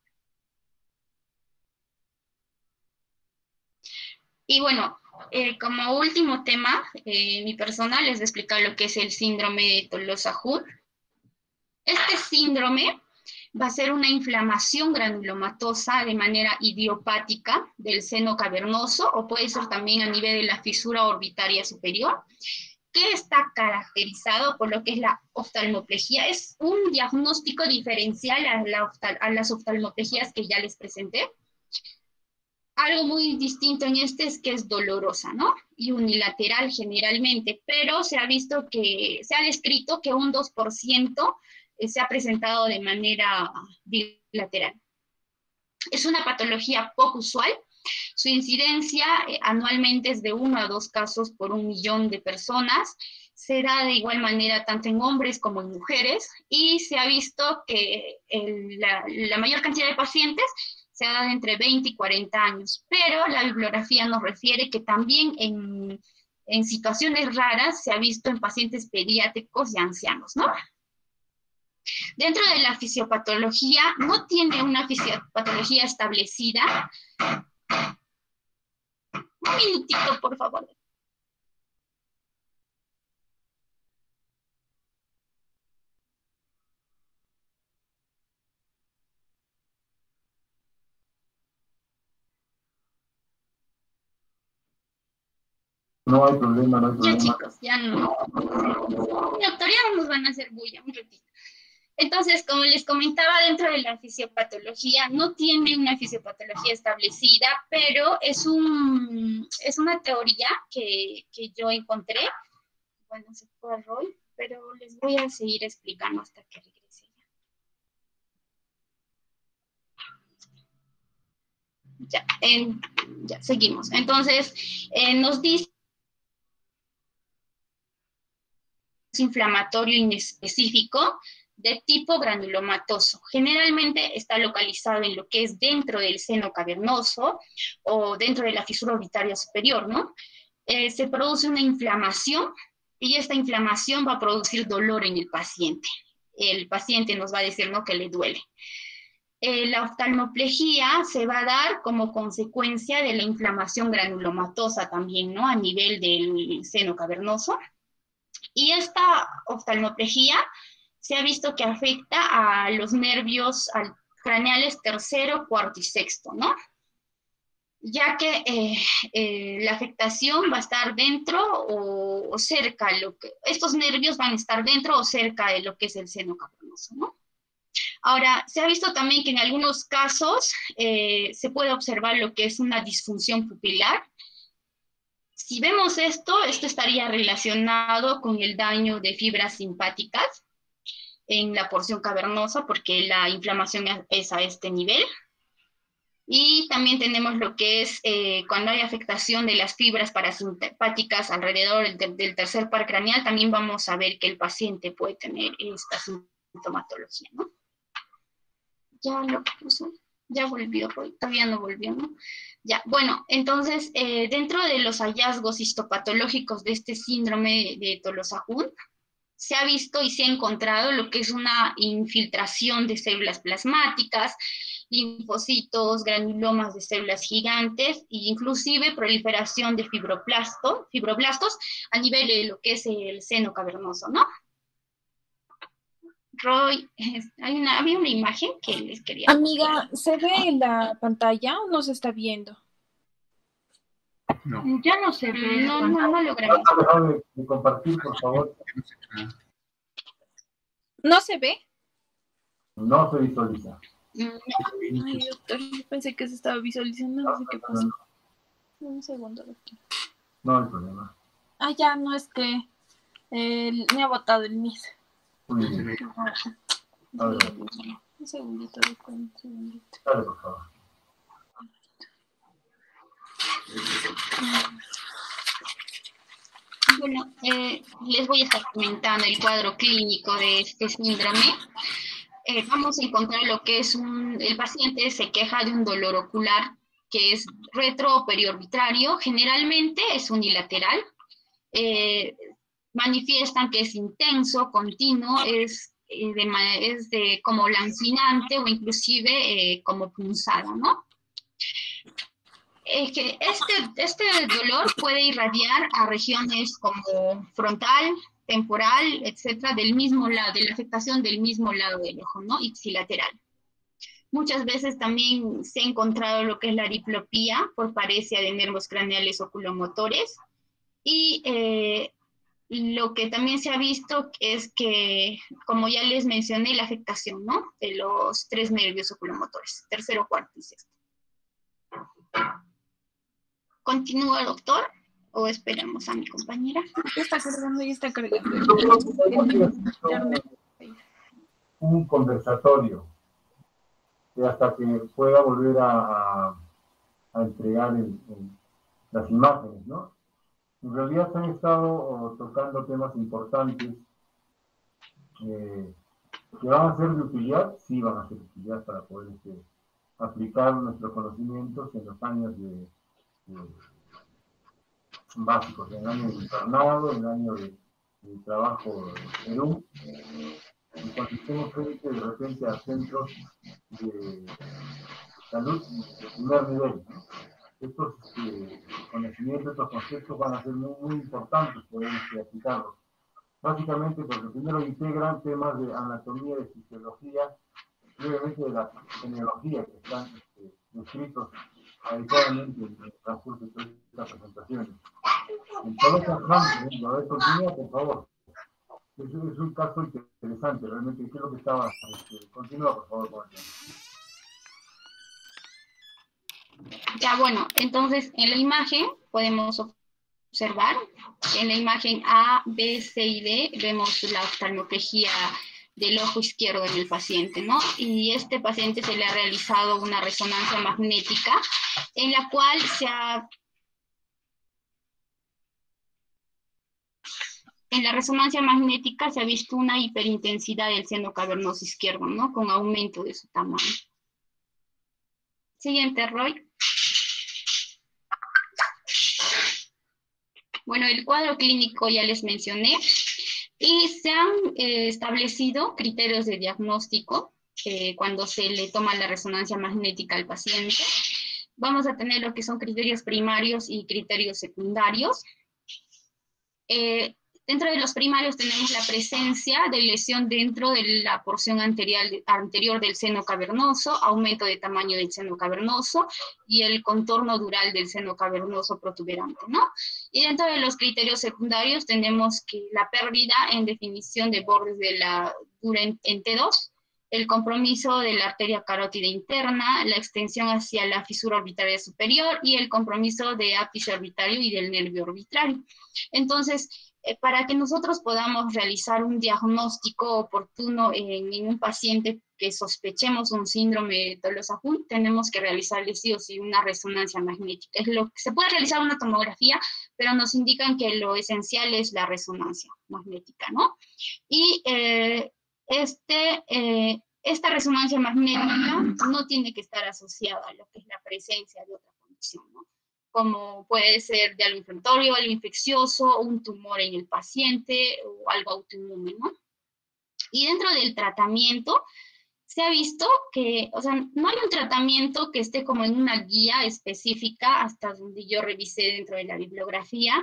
Y bueno, eh, como último tema, eh, mi personal les voy a explicar lo que es el síndrome de Tolosa-Hood. Este síndrome va a ser una inflamación granulomatosa de manera idiopática del seno cavernoso o puede ser también a nivel de la fisura orbitaria superior, que está caracterizado por lo que es la oftalmoplegia. Es un diagnóstico diferencial a, a las oftalmoplegias que ya les presenté algo muy distinto en este es que es dolorosa, ¿no? Y unilateral generalmente, pero se ha visto que, se ha descrito que un 2% eh, se ha presentado de manera bilateral. Es una patología poco usual. Su incidencia eh, anualmente es de 1 a 2 casos por un millón de personas. Se da de igual manera tanto en hombres como en mujeres y se ha visto que la, la mayor cantidad de pacientes se ha dado entre 20 y 40 años, pero la bibliografía nos refiere que también en, en situaciones raras se ha visto en pacientes pediátricos y ancianos, ¿no? Dentro de la fisiopatología, no tiene una fisiopatología establecida. Un minutito, por favor. No hay problema, no hay problema. Ya chicos, ya no. Doctor, ya nos van a hacer bulla un ratito. Entonces, como les comentaba, dentro de la fisiopatología, no tiene una fisiopatología establecida, pero es, un, es una teoría que, que yo encontré. Bueno, se fue Roy, pero les voy a seguir explicando hasta que regrese ya. Ya, ya seguimos. Entonces, eh, nos dice inflamatorio inespecífico de tipo granulomatoso. Generalmente está localizado en lo que es dentro del seno cavernoso o dentro de la fisura orbitaria superior, ¿no? Eh, se produce una inflamación y esta inflamación va a producir dolor en el paciente. El paciente nos va a decir, ¿no?, que le duele. Eh, la oftalmoplegia se va a dar como consecuencia de la inflamación granulomatosa también, ¿no?, a nivel del seno cavernoso. Y esta oftalmoplegia se ha visto que afecta a los nervios craneales tercero, cuarto y sexto, ¿no? Ya que eh, eh, la afectación va a estar dentro o, cerca, lo que, estos nervios van a estar dentro o cerca de lo que es el seno cavernoso, ¿no? Ahora, se ha visto también que en algunos casos eh, se puede observar lo que es una disfunción pupilar, si vemos esto, esto estaría relacionado con el daño de fibras simpáticas en la porción cavernosa, porque la inflamación es a este nivel. Y también tenemos lo que es eh, cuando hay afectación de las fibras parasimpáticas alrededor del, tercer par craneal, también vamos a ver que el paciente puede tener esta sintomatología, ¿no? Ya lo puse, ya volvió, todavía no volvió, ¿no? Ya, bueno, entonces, eh, dentro de los hallazgos histopatológicos de este síndrome de Tolosa se ha visto y se ha encontrado lo que es una infiltración de células plasmáticas, linfocitos, granulomas de células gigantes e inclusive proliferación de fibroplasto, fibroblastos a nivel de lo que es el seno cavernoso, ¿no? Roy, hay una, había una imagen que les quería. Amiga, ¿se ve en la pantalla o no se está viendo? No. Ya no se ve. No, no, no logramos. De, de compartir, por favor. ¿No se ve? No se visualiza. Ay, doctor, yo pensé que se estaba visualizando, no sé qué pasó. Un segundo, doctor. No hay problema. Ah, ya, no es que eh, me ha botado el MIS. Muy bien. A ver, Un segundito, doctor, un segundito. dale, por favor. Bueno, eh, les voy a estar comentando el cuadro clínico de este síndrome. Eh, vamos a encontrar lo que es un, el paciente se queja de un dolor ocular que es retro o periorbitrario, generalmente es unilateral, eh, manifiestan que es intenso, continuo, es, de, es de, como lancinante o inclusive como punzada, ¿no? Es que este, este dolor puede irradiar a regiones como frontal, temporal, etcétera, del mismo lado, de la afectación del mismo lado del ojo, ¿no? Ipsilateral. Muchas veces también se ha encontrado lo que es la diplopía por parecia de nervios craneales oculomotores y eh, lo que también se ha visto es que, como ya les mencioné, la afectación, ¿no? De los tres nervios oculomotores, tercero, cuarto y sexto. ¿Continúa, doctor? ¿O esperamos a mi compañera? está cargando, y está cargando. Un conversatorio hasta que pueda volver a, entregar las imágenes, ¿no? En realidad se han estado tocando temas importantes eh, que van a ser de utilidad, sí van a ser de utilidad para poder este, aplicar nuestros conocimientos en los años de básicos, en el año de internado, en el año de, trabajo en Perú, y cuando estemos frente de repente a centros de salud de primer nivel. Estos este, conocimientos, estos conceptos van a ser muy, muy importantes poder aplicarlos. Básicamente porque primero integran temas de anatomía, de fisiología, y de la genealogía que están este, descritos adecuadamente en el transcurso de esta presentación. Entonces, Frank, a ver, continúa, por favor. Es, es, un caso interesante, realmente. ¿Qué es lo que estaba? Este, continúa, por favor, con Ya, bueno, entonces en la imagen podemos observar, en la imagen A, B, C y D, vemos la oftalmoplegia del ojo izquierdo en el paciente, ¿no? Y este paciente se le ha realizado una resonancia magnética en la cual se ha... En la resonancia magnética se ha visto una hiperintensidad del seno cavernoso izquierdo, ¿no? Con aumento de su tamaño. Siguiente, Roy. Bueno, el cuadro clínico ya les mencioné. Y se han eh, establecido criterios de diagnóstico eh, cuando se le toma la resonancia magnética al paciente. Vamos a tener lo que son criterios primarios y criterios secundarios. Eh, Dentro de los primarios tenemos la presencia de lesión dentro de la porción anterior, anterior del seno cavernoso, aumento de tamaño del seno cavernoso y el contorno dural del seno cavernoso protuberante, ¿no? Y dentro de los criterios secundarios tenemos que la pérdida en definición de bordes de la dura en, T2, el compromiso de la arteria carótida interna, la extensión hacia la fisura orbitaria superior y el compromiso de ápice orbitario y del nervio orbitario. Entonces, eh, para que nosotros podamos realizar un diagnóstico oportuno en, un paciente que sospechemos un síndrome de los Ajuns, tenemos que realizarle sí o sí una resonancia magnética. Es lo, se puede realizar una tomografía, pero nos indican que lo esencial es la resonancia magnética, ¿no? Y eh, este, eh, esta resonancia magnética no tiene que estar asociada a lo que es la presencia de otra condición. Como puede ser de algo inflamatorio, algo infeccioso, un tumor en el paciente o algo autoinmune, ¿no? Y dentro del tratamiento, se ha visto que, o sea, no hay un tratamiento que esté como en una guía específica, hasta donde yo revisé dentro de la bibliografía,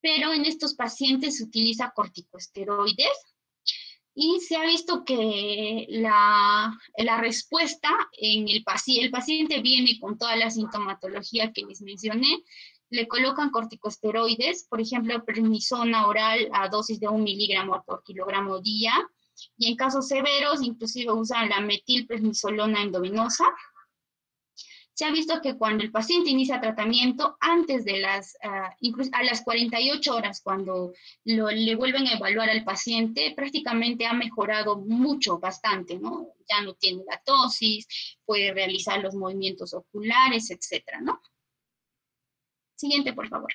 pero en estos pacientes se utiliza corticosteroides y se ha visto que la, respuesta en el paciente, el paciente viene con toda la sintomatología que les mencioné, le colocan corticosteroides, por ejemplo, prednisona oral a dosis de un miligramo por kilogramo día, y en casos severos inclusive usan la metilprednisolona endovenosa, se ha visto que cuando el paciente inicia tratamiento, antes de las, ah, incluso a las 48 horas, cuando le vuelven a evaluar al paciente, prácticamente ha mejorado mucho, bastante, ¿no? Ya no tiene la tosis, puede realizar los movimientos oculares, etcétera, ¿no? Siguiente, por favor.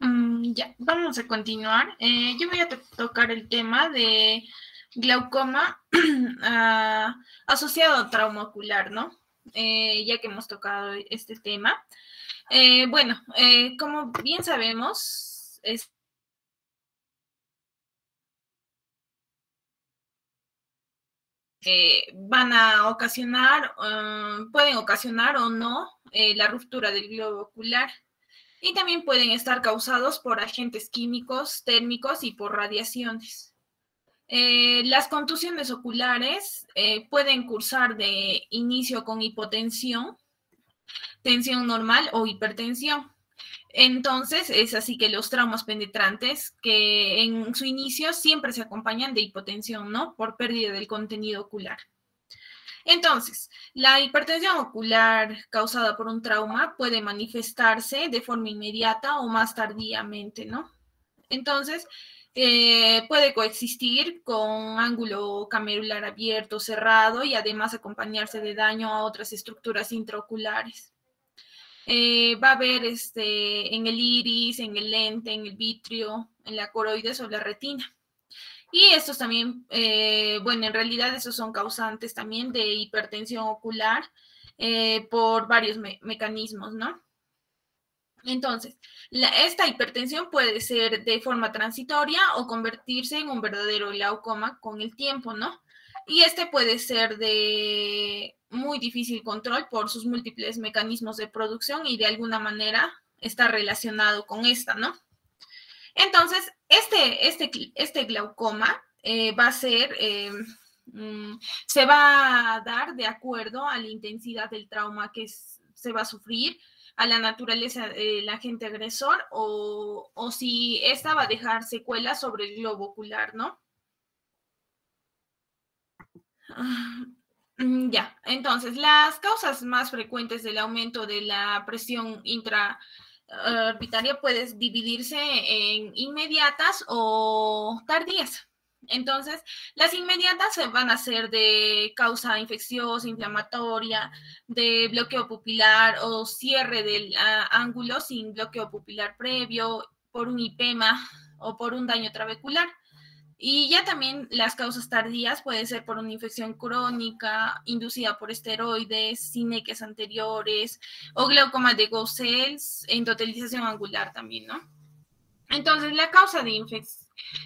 Mm, ya, vamos a continuar. Eh, yo voy a to- tocar el tema de glaucoma ah, asociado a trauma ocular, ¿no? Eh, ya que hemos tocado este tema. Eh, bueno, como bien sabemos, van a ocasionar, pueden ocasionar o no la ruptura del globo ocular y también pueden estar causados por agentes químicos, térmicos y por radiaciones. Eh, las contusiones oculares eh, pueden cursar de inicio con hipotensión, tensión normal o hipertensión. Entonces, es así que los traumas penetrantes, que en su inicio siempre se acompañan de hipotensión, ¿no? Por pérdida del contenido ocular. Entonces, la hipertensión ocular causada por un trauma puede manifestarse de forma inmediata o más tardíamente, ¿no? Entonces, eh, puede coexistir con ángulo camerular abierto, cerrado y además acompañarse de daño a otras estructuras intraoculares. Eh, va a haber este, en el iris, en el lente, en el vitrio, en la coroides o la retina. Y estos también, eh, bueno, en realidad esos son causantes también de hipertensión ocular eh, por varios me mecanismos, ¿no? Entonces, esta hipertensión puede ser de forma transitoria o convertirse en un verdadero glaucoma con el tiempo, ¿no? Y este puede ser de muy difícil control por sus múltiples mecanismos de producción y de alguna manera está relacionado con esta, ¿no? Entonces, este, este, este glaucoma eh, va a ser, eh, mm, se va a dar de acuerdo a la intensidad del trauma que se va a sufrir, a la naturaleza del agente agresor o, o si esta va a dejar secuelas sobre el globo ocular, ¿no? Ah, mm, Ya, entonces las causas más frecuentes del aumento de la presión intra orbitaria puede dividirse en inmediatas o tardías. Entonces, las inmediatas van a ser de causa infecciosa, inflamatoria, de bloqueo pupilar o cierre del uh, ángulo sin bloqueo pupilar previo, por un hipema o por un daño trabecular. Y ya también las causas tardías pueden ser por una infección crónica inducida por esteroides, cinequias anteriores o glaucoma de Gaussels, endotelización angular también, ¿no? Entonces, la causa de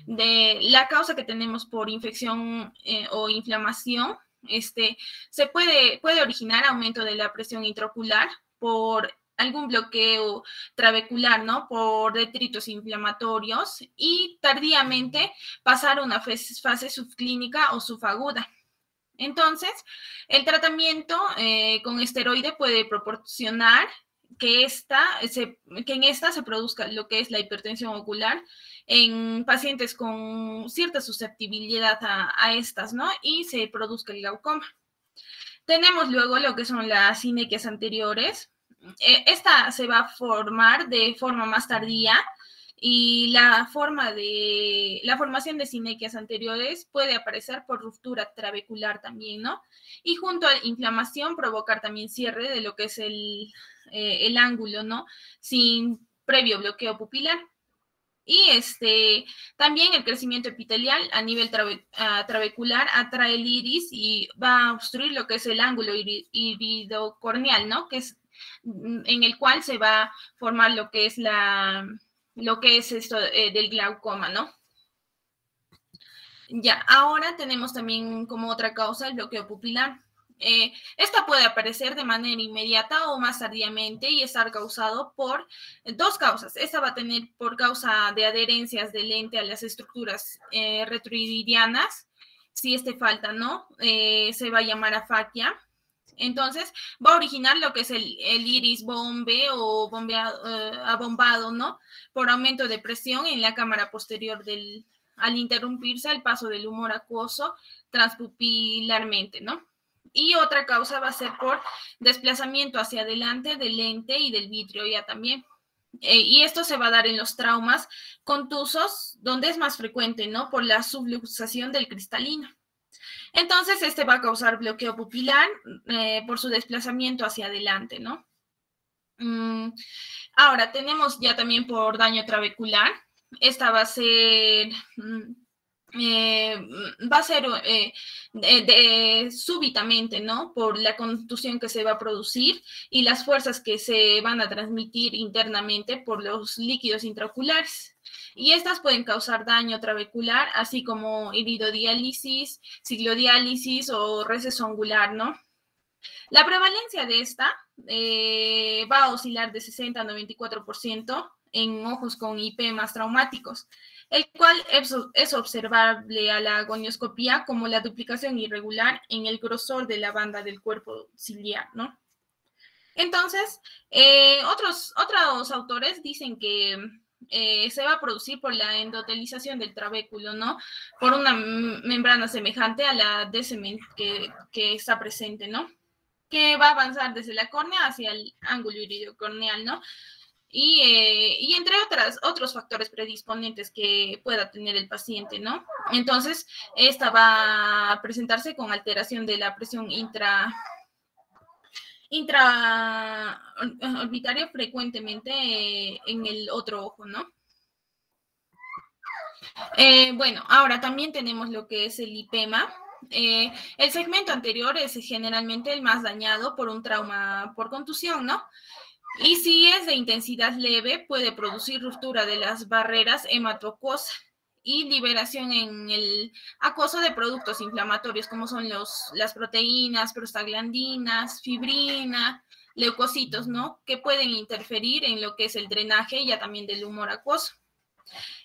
de la causa que tenemos por infección eh, o inflamación, este, se puede, puede originar aumento de la presión intraocular por algún bloqueo trabecular, ¿no? Por detritos inflamatorios y tardíamente pasar a una fase, subclínica o subaguda. Entonces, el tratamiento eh, con esteroide puede proporcionar que, esta, se, que en esta se produzca lo que es la hipertensión ocular en pacientes con cierta susceptibilidad a, a estas, ¿no? Y se produzca el glaucoma. Tenemos luego lo que son las cinequias anteriores, esta se va a formar de forma más tardía y la forma de la formación de cinequias anteriores puede aparecer por ruptura trabecular también, ¿no? Y junto a inflamación provocar también cierre de lo que es el, eh, el ángulo, ¿no? Sin previo bloqueo pupilar. Y este, también el crecimiento epitelial a nivel trabe, trabecular atrae el iris y va a obstruir lo que es el ángulo iridocorneal, ¿no? Que es en el cual se va a formar lo que es la lo que es esto eh, del glaucoma, ¿no? Ya, ahora tenemos también como otra causa el bloqueo pupilar. Eh, esta puede aparecer de manera inmediata o más tardíamente y estar causado por dos causas. Esta va a tener por causa de adherencias del lente a las estructuras eh, si este falta, ¿no? Eh, se va a llamar afaquia. Entonces, va a originar lo que es el, iris bombe o bombeado, eh, abombado, ¿no? Por aumento de presión en la cámara posterior del, al interrumpirse el paso del humor acuoso transpupilarmente, ¿no? Y otra causa va a ser por desplazamiento hacia adelante del lente y del vitrio ya también. Eh, y esto se va a dar en los traumas contusos, donde es más frecuente, ¿no? Por la subluxación del cristalino. Entonces, este va a causar bloqueo pupilar eh, por su desplazamiento hacia adelante, ¿no? Mm, ahora, tenemos ya también por daño trabecular. Esta va a ser mm, eh, va a ser eh, de, súbitamente, ¿no? Por la contusión que se va a producir y las fuerzas que se van a transmitir internamente por los líquidos intraoculares. Y estas pueden causar daño trabecular, así como iridodiálisis, ciclodiálisis o receso angular, ¿no? La prevalencia de esta eh, va a oscilar de 60 a 94% en ojos con IP más traumáticos el cual es observable a la gonioscopía como la duplicación irregular en el grosor de la banda del cuerpo ciliar, ¿no? Entonces, eh, otros, otros autores dicen que eh, se va a producir por la endotelización del trabéculo, ¿no? Por una membrana semejante a la de que, que está presente, ¿no? Que va a avanzar desde la córnea hacia el ángulo iridocorneal, ¿no? Eh, y, entre otras, otros factores predisponentes que pueda tener el paciente, ¿no? Entonces, esta va a presentarse con alteración de la presión intra intraorbitaria frecuentemente eh, en el otro ojo, ¿no? Eh, bueno, ahora también tenemos lo que es el lipema. el segmento anterior es generalmente el más dañado por un trauma por contusión, ¿no? Y si es de intensidad leve, puede producir ruptura de las barreras hematoacuosas y liberación en el acoso de productos inflamatorios como son los, las proteínas, prostaglandinas, fibrina, leucocitos, ¿no? Que pueden interferir en lo que es el drenaje ya también del humor acuoso.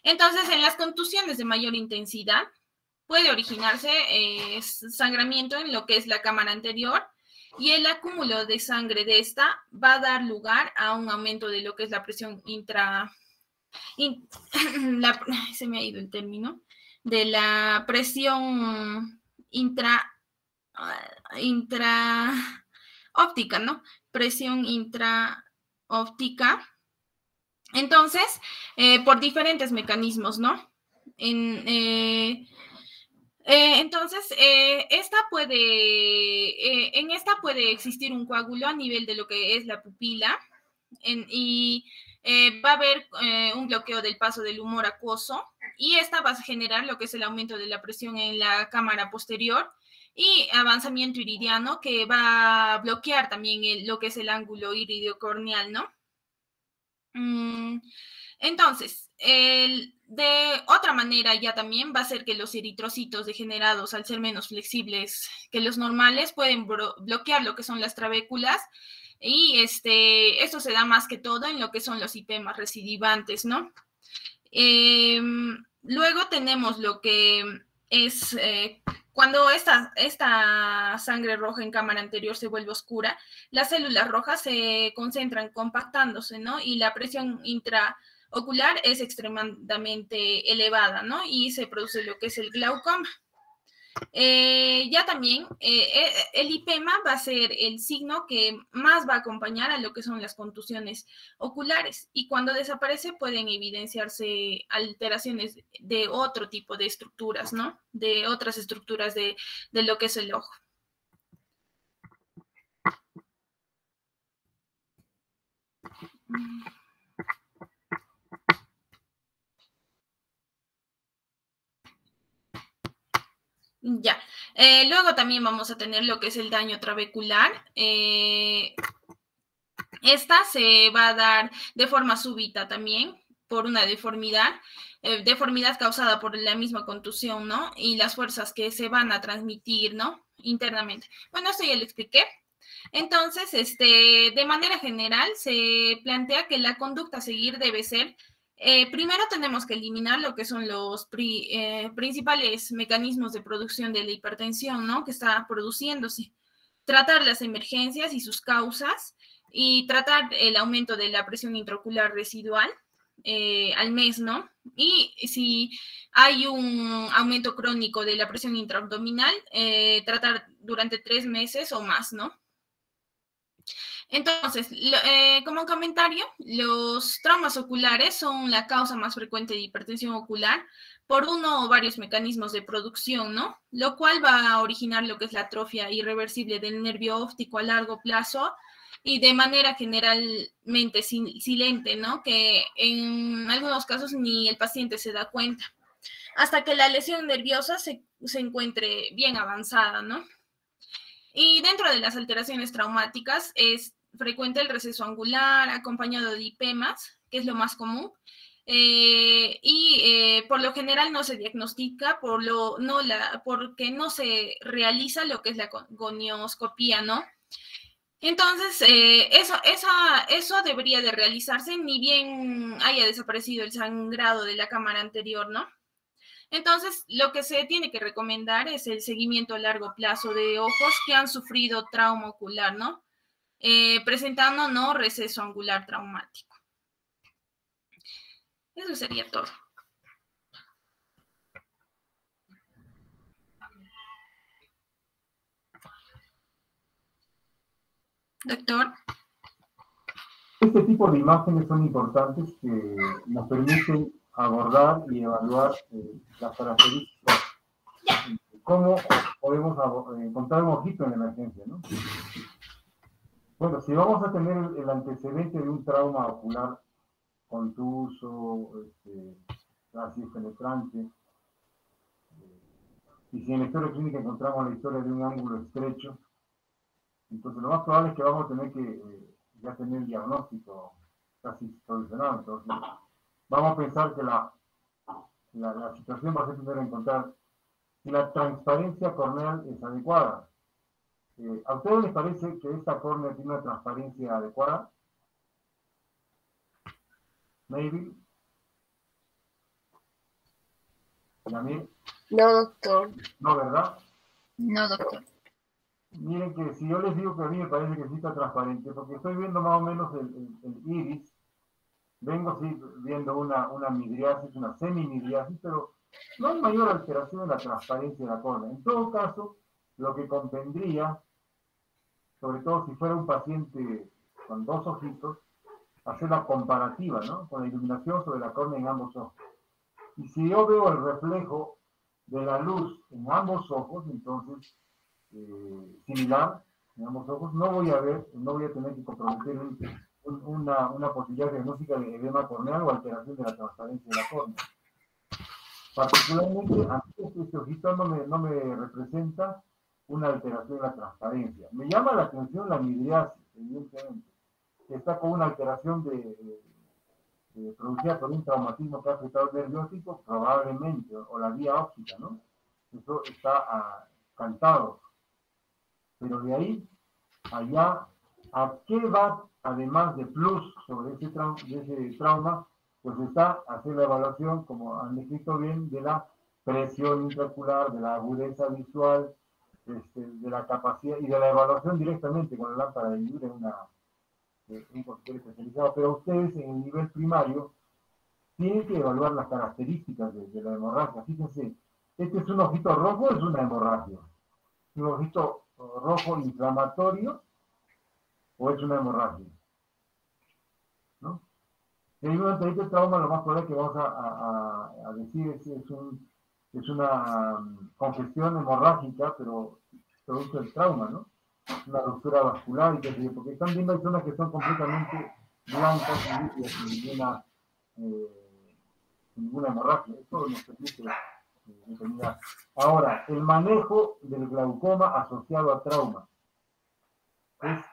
Entonces, en las contusiones de mayor intensidad puede originarse eh, sangramiento en lo que es la cámara anterior y el acúmulo de sangre de esta va a dar lugar a un aumento de lo que es la presión intra... se me ha ido el término, de la presión intra... intra óptica, ¿no? Presión intraóptica. Entonces, eh, por diferentes mecanismos, ¿no? En, eh, eh, entonces, eh, esta puede, eh, en esta puede existir un coágulo a nivel de lo que es la pupila y va a haber un bloqueo del paso del humor acuoso y esta va a generar lo que es el aumento de la presión en la cámara posterior y avanzamiento iridiano que va a bloquear también lo que es el ángulo iridiocorneal, ¿no? Mm, entonces, de otra manera ya también va a ser que los eritrocitos degenerados, al ser menos flexibles que los normales, pueden bloquear lo que son las trabéculas y este, esto se da más que todo en lo que son los IPEMAS recidivantes, ¿no? Em, luego tenemos lo que es eh, cuando esta, esta sangre roja en cámara anterior se vuelve oscura, las células rojas se concentran compactándose, ¿no? Y la presión intra ocular es extremadamente elevada, ¿no? Y se produce lo que es el glaucoma. Eh, ya también eh, eh, el IPEMA va a ser el signo que más va a acompañar a lo que son las contusiones oculares y cuando desaparece pueden evidenciarse alteraciones de otro tipo de estructuras, ¿no? De otras estructuras de, de lo que es el ojo. Ya. Eh, luego también vamos a tener lo que es el daño trabecular. Eh, esta se va a dar de forma súbita también por una deformidad, eh, deformidad causada por la misma contusión, ¿no? Y las fuerzas que se van a transmitir, ¿no? Internamente. Bueno, esto ya lo expliqué. Entonces, este, de manera general, se plantea que la conducta a seguir debe ser Eh, primero tenemos que eliminar lo que son los eh, principales mecanismos de producción de la hipertensión, ¿no? Que está produciéndose. Tratar las emergencias y sus causas y tratar el aumento de la presión intraocular residual eh, al mes, ¿no? Y si hay un aumento crónico de la presión intraabdominal, tratar durante tres meses o más, ¿no? Entonces, eh, como comentario, los traumas oculares son la causa más frecuente de hipertensión ocular por uno o varios mecanismos de producción, ¿no? Lo cual va a originar lo que es la atrofia irreversible del nervio óptico a largo plazo y de manera generalmente silente, ¿no? Que en algunos casos ni el paciente se da cuenta, hasta que la lesión nerviosa se, encuentre bien avanzada, ¿no? Y dentro de las alteraciones traumáticas es frecuente el receso angular acompañado de hipemas, que es lo más común, eh, y eh, por lo general no se diagnostica por lo, no la, porque no se realiza lo que es la gonioscopía, ¿no? Entonces, eh, eso, eso debería de realizarse ni bien haya desaparecido el sangrado de la cámara anterior, ¿no? Entonces, lo que se tiene que recomendar es el seguimiento a largo plazo de ojos que han sufrido trauma ocular, ¿no? Eh, presentando no receso angular traumático. Eso sería todo. Doctor. Este tipo de imágenes son importantes que nos permiten abordar y evaluar eh, las características, cómo podemos encontrar un ojito en emergencia. ¿no? Bueno, si vamos a tener el antecedente de un trauma ocular contuso, este, penetrante, eh, y si en la historia clínica encontramos la historia de un ángulo estrecho, entonces, lo más probable es que vamos a tener que eh, ya tener el diagnóstico casi solucionado. Entonces, vamos a pensar que la, la, situación va a ser primero encontrar si la transparencia corneal es adecuada. Eh, ¿A ustedes les parece que esta córnea tiene una transparencia adecuada? Maybe. No, doctor. No, ¿verdad? No, doctor. Miren que si yo les digo que a mí me parece que sí está transparente, porque estoy viendo más o menos el, iris, vengo sí, viendo una, una midriasis, una semimidriasis, pero no hay mayor alteración en la transparencia de la córnea. En todo caso, lo que convendría, sobre todo si fuera un paciente con dos ojitos, hacer la comparativa, ¿no? Con la iluminación sobre la córnea en ambos ojos. Y si yo veo el reflejo de la luz en ambos ojos, entonces eh, similar en ambos ojos, no voy a ver, no voy a tener que comprometer una, una, posibilidad diagnóstica de edema corneal o alteración de la transparencia de la córnea. Particularmente, a mí este ojito no me, no me representa una alteración de la transparencia. Me llama la atención la midriasis, evidentemente, que está con una alteración de, producida por un traumatismo que ha afectado el nerviótico, probablemente, o, la vía óptica, ¿no? Eso está ah, cantado. Pero de ahí, allá, ¿a qué va, además de plus sobre ese, ese trauma? Pues está hacer la evaluación, como han descrito bien, de la presión intraocular, de la agudeza visual, este, de la capacidad y de la evaluación directamente con la lámpara de en una, un consultorio especializado. Pero ustedes en el nivel primario tienen que evaluar las características de, de la hemorragia. Fíjense, ¿este es un ojito rojo es una hemorragia? Un ojito rojo inflamatorio o es una hemorragia. ¿No? Si hay un antecedente trauma, lo más probable que vamos a, decir es, es, un, es una um, congestión hemorrágica, pero producto del trauma, ¿no? Una ruptura vascular y porque están viendo hay zonas que son completamente blancas y sin ninguna, eh, ninguna hemorragia. Eso nos permite Ahora, el manejo del glaucoma asociado a trauma. Es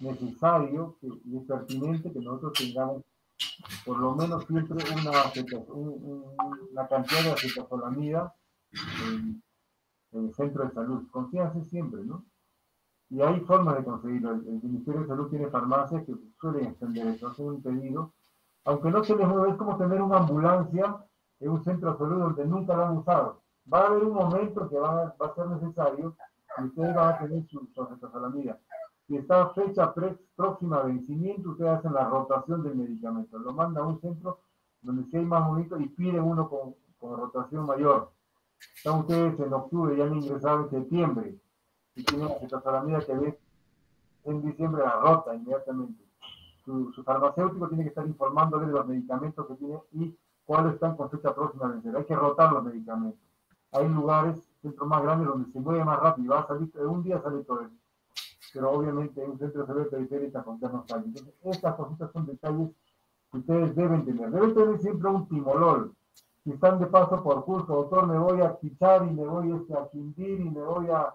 necesario y es pertinente que nosotros tengamos por lo menos siempre una, cantidad de acetazolamida el centro de salud. Confíense siempre, ¿no? Y hay formas de conseguirlo. El, Ministerio de Salud tiene farmacias que suelen extender eso, hacen un pedido Aunque no se les mueve, es como tener una ambulancia en un centro de salud donde nunca lo han usado. Va a haber un momento que va a, va a ser necesario y ustedes van a tener su, su acetazolamida. Si está fecha pre- próxima a vencimiento, ustedes hacen la rotación del medicamento. Lo mandan a un centro donde sí hay más bonito y piden uno con, con rotación mayor. Ustedes en octubre, ya han ingresado en septiembre y tienen acetazolamida que ven en diciembre la rota inmediatamente. Su, su farmacéutico tiene que estar informándole de los medicamentos que tiene y cuáles están con fecha próxima a vencer. Hay que rotar los medicamentos. Hay lugares, centros más grandes, donde se mueve más rápido. Va a salir, un día sale todo eso. Pero obviamente en un centro de salud periférica con no. Entonces, estas cositas son detalles que ustedes deben tener. Deben tener siempre un timolol. Si están de paso por curso, doctor, me voy a Quichar y me voy este, a Quindir y me voy a,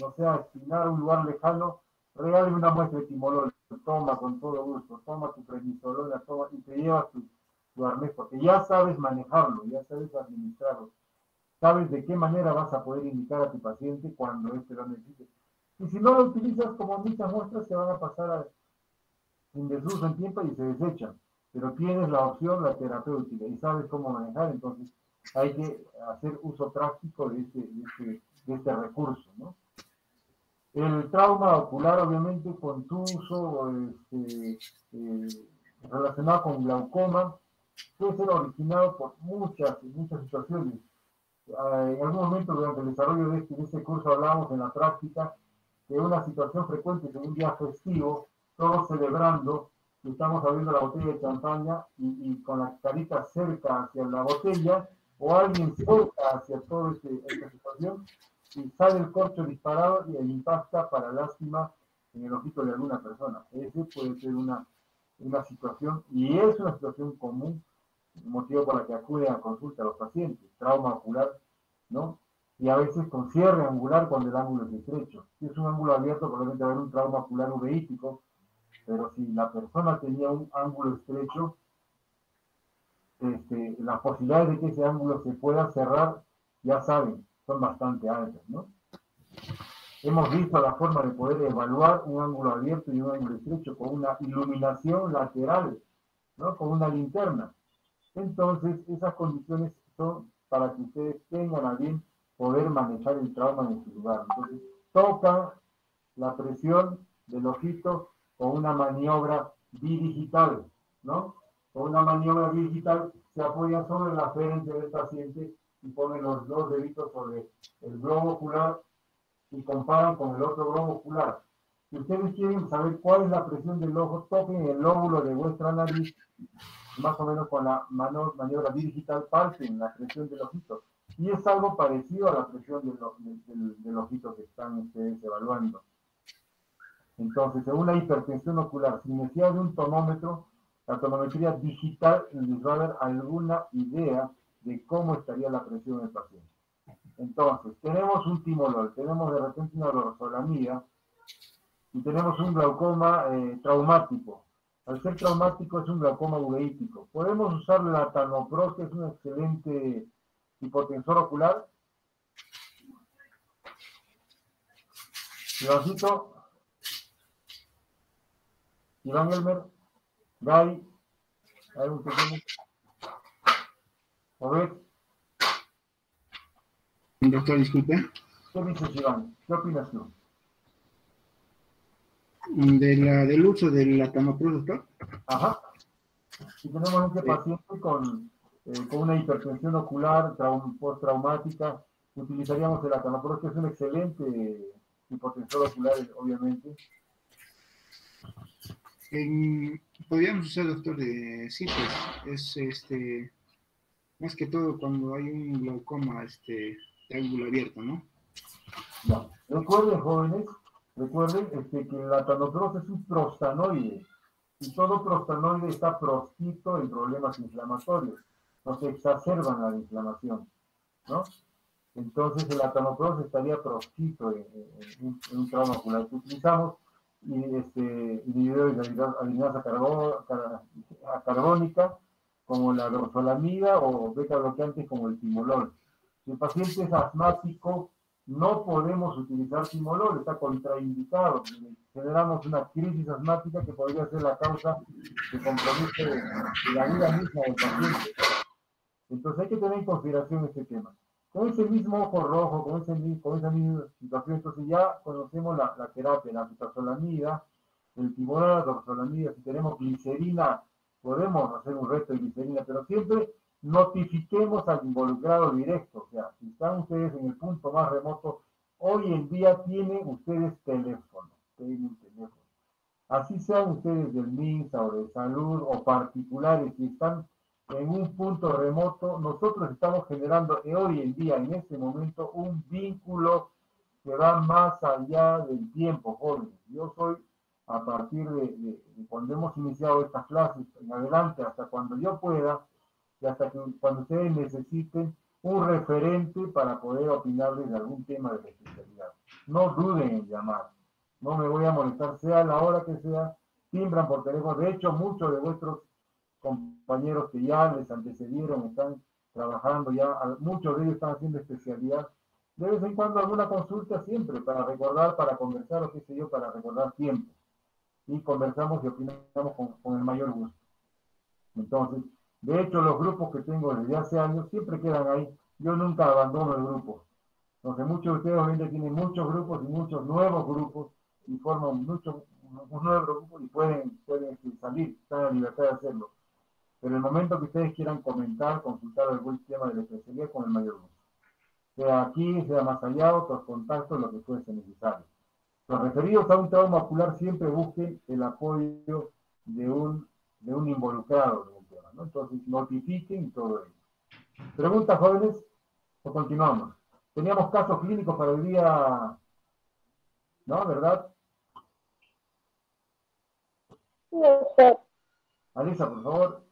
no sé, a Espinar, un lugar lejano, regáleme una muestra timolol. Toma con todo gusto, toma tu prednisolona, toma y te llevas tu, tu arnés, porque ya sabes manejarlo, ya sabes administrarlo. Sabes de qué manera vas a poder indicar a tu paciente cuando éste lo necesite. Y si no lo utilizas como muchas muestras, se van a pasar a, en desuso en tiempo y se desechan. Pero tienes la opción, la terapéutica, y sabes cómo manejar, entonces hay que hacer uso práctico de este, de este, de este recurso, ¿no? El trauma ocular, obviamente, contuso, este, eh, relacionado con glaucoma, puede ser originado por muchas, muchas situaciones. Ah, En algún momento durante el desarrollo de este, de este curso hablamos en la práctica de una situación frecuente de un día festivo, todos celebrando, estamos abriendo la botella de champaña y, y con la carita cerca hacia la botella, o alguien cerca hacia toda este, esta situación, y sale el corcho disparado y impacta para lástima en el ojito de alguna persona. Ese puede ser una, una situación, y es una situación común, motivo por la que acuden a consulta a los pacientes, trauma ocular, ¿no? Y a veces con cierre angular cuando el ángulo es estrecho. Si es un ángulo abierto, probablemente va a haber un trauma ocular uveítico, pero si la persona tenía un ángulo estrecho, este, las posibilidades de que ese ángulo se pueda cerrar, ya saben, son bastante altas, ¿no? Hemos visto la forma de poder evaluar un ángulo abierto y un ángulo estrecho con una iluminación lateral, ¿no? Con una linterna. Entonces, esas condiciones son para que ustedes tengan a bien poder manejar el trauma en su lugar. Entonces, tocan la presión del ojito con una maniobra bidigital, ¿no? Con una maniobra bidigital se apoya sobre la frente del paciente y ponen los dos deditos sobre el globo ocular y comparan con el otro globo ocular. Si ustedes quieren saber cuál es la presión del ojo, toquen el lóbulo de vuestra nariz, más o menos con la mano, maniobra digital, palpen la presión del ojito. Y es algo parecido a la presión del, o- del- del- del ojito que están ustedes evaluando. Entonces, en una hipertensión ocular, sin necesidad de un tonómetro, la tonometría digital les va a dar alguna idea de cómo estaría la presión del paciente. Entonces, tenemos un timolol, tenemos de repente una dorsolamía y tenemos un glaucoma eh, traumático. Al ser traumático es un glaucoma uveítico. Podemos usar la tanopros, que es un excelente hipotensor ocular. Ivancito, Iván Elmer, Gay, hay un pequeño. Obed, Doctor, disculpe. ¿qué dices Iván? ¿Qué opinas tú? De la, del uso del latanopro, doctor. Ajá. Si tenemos este paciente con, eh, con una hipertensión ocular traum- postraumática, utilizaríamos el atanopros, que es un excelente hipotensor ocular, obviamente. En- podríamos usar, doctor, de pues, es este, más que todo cuando hay un glaucoma este, de ángulo abierto, ¿no? Ya. Recuerden, jóvenes, recuerden este, que el atanopros es un prostanoide. Y todo prostanoide está proscrito en problemas inflamatorios. Nos exacerban la inflamación. ¿no? Entonces el atanopros estaría en- en- en un trauma ocular que utilizamos y este, inhibidores de car- carbónica como la dorsolamida o beta bloqueantes como el timolol. Si el paciente es asmático no podemos utilizar timolol, está contraindicado. Generamos una crisis asmática que podría ser la causa de compromiso de, la vida misma del paciente. Entonces hay que tener en consideración este tema. Con ese mismo ojo rojo, con, ese, con esa misma situación, entonces ya conocemos la, terapia, la citazolamida, el timolol, la dorsolamida, si tenemos glicerina, podemos hacer un resto de glicerina, pero siempre notifiquemos al involucrado directo. O sea, si están ustedes en el punto más remoto, hoy en día tienen ustedes teléfono. Tienen teléfono. Así sean ustedes del MINSA o de salud o particulares que están en un punto remoto, nosotros estamos generando hoy en día, en este momento, un vínculo que va más allá del tiempo, jóvenes. Yo soy, a partir de cuando hemos iniciado estas clases en adelante, hasta cuando yo pueda, y hasta que cuando ustedes necesiten un referente para poder opinarles de algún tema de la especialidad. No duden en llamar. No me voy a molestar, sea la hora que sea, timbran por teléfono. De hecho, muchos de vuestros compañeros que ya les antecedieron están trabajando ya, muchos de ellos están haciendo especialidad. De vez en cuando alguna consulta siempre para recordar, para conversar o qué sé yo, para recordar tiempo. Y conversamos y opinamos con, con el mayor gusto. Entonces, de hecho, los grupos que tengo desde hace años siempre quedan ahí. Yo nunca abandono el grupo. Entonces, muchos de ustedes hoy tienen muchos grupos y muchos nuevos grupos y forman muchos nuevos grupos y pueden, pueden este, salir, están en libertad de hacerlo. Pero en el momento que ustedes quieran comentar, consultar algún tema de la especialidad con el mayor gusto. Sea aquí, sea más allá, otros contactos, lo que fuese necesario. Los referidos a un trauma ocular siempre busquen el apoyo de un, de un involucrado, entonces, notifiquen todo ello. ¿Preguntas, jóvenes? ¿O continuamos? Teníamos casos clínicos para el día, ¿no? ¿Verdad? Alisa, por favor.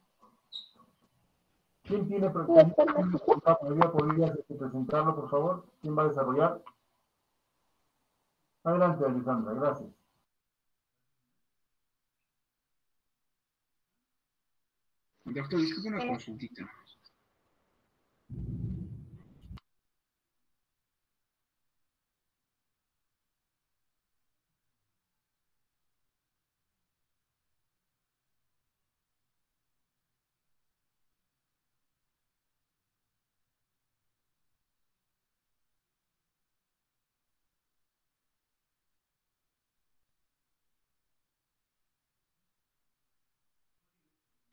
¿Quién tiene preguntas ¿Podría presentarlo, por favor? ¿Quién va a desarrollar? Adelante, Alessandra, gracias. Doctor, disculpe una consultita.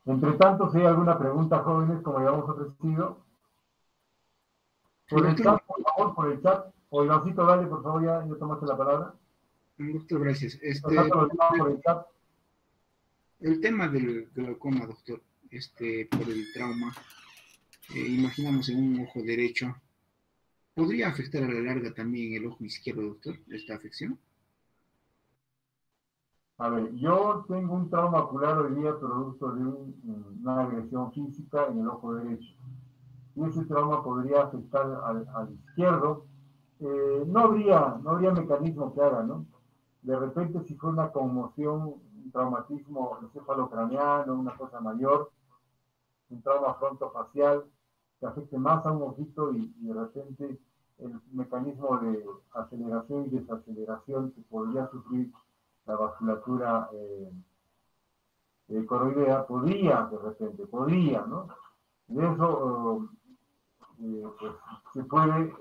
Entre tanto, si hay alguna pregunta, jóvenes, como ya hemos ofrecido, por el chat, por favor, por el chat. O Ivancito, dale, por favor, ya, ya tomaste la palabra. Doctor, gracias. Este, por el, chat. el tema del glaucoma, doctor, este, por el trauma, eh, imaginamos en un ojo derecho, ¿podría afectar a la larga también el ojo izquierdo, doctor, esta afección? A ver, yo tengo un trauma ocular hoy día producto de una agresión física en el ojo derecho. Y ese trauma podría afectar al, izquierdo. Eh, no, habría, no habría mecanismo que haga, ¿no? De repente, si fue una conmoción, un traumatismo encefalocraneano, una cosa mayor, un trauma frontofacial, que afecte más a un ojito y, y de repente el mecanismo de aceleración y desaceleración que podría sufrir la vasculatura eh, eh, coroidea, podría de repente, podría, ¿no? De eso eh, pues, se puede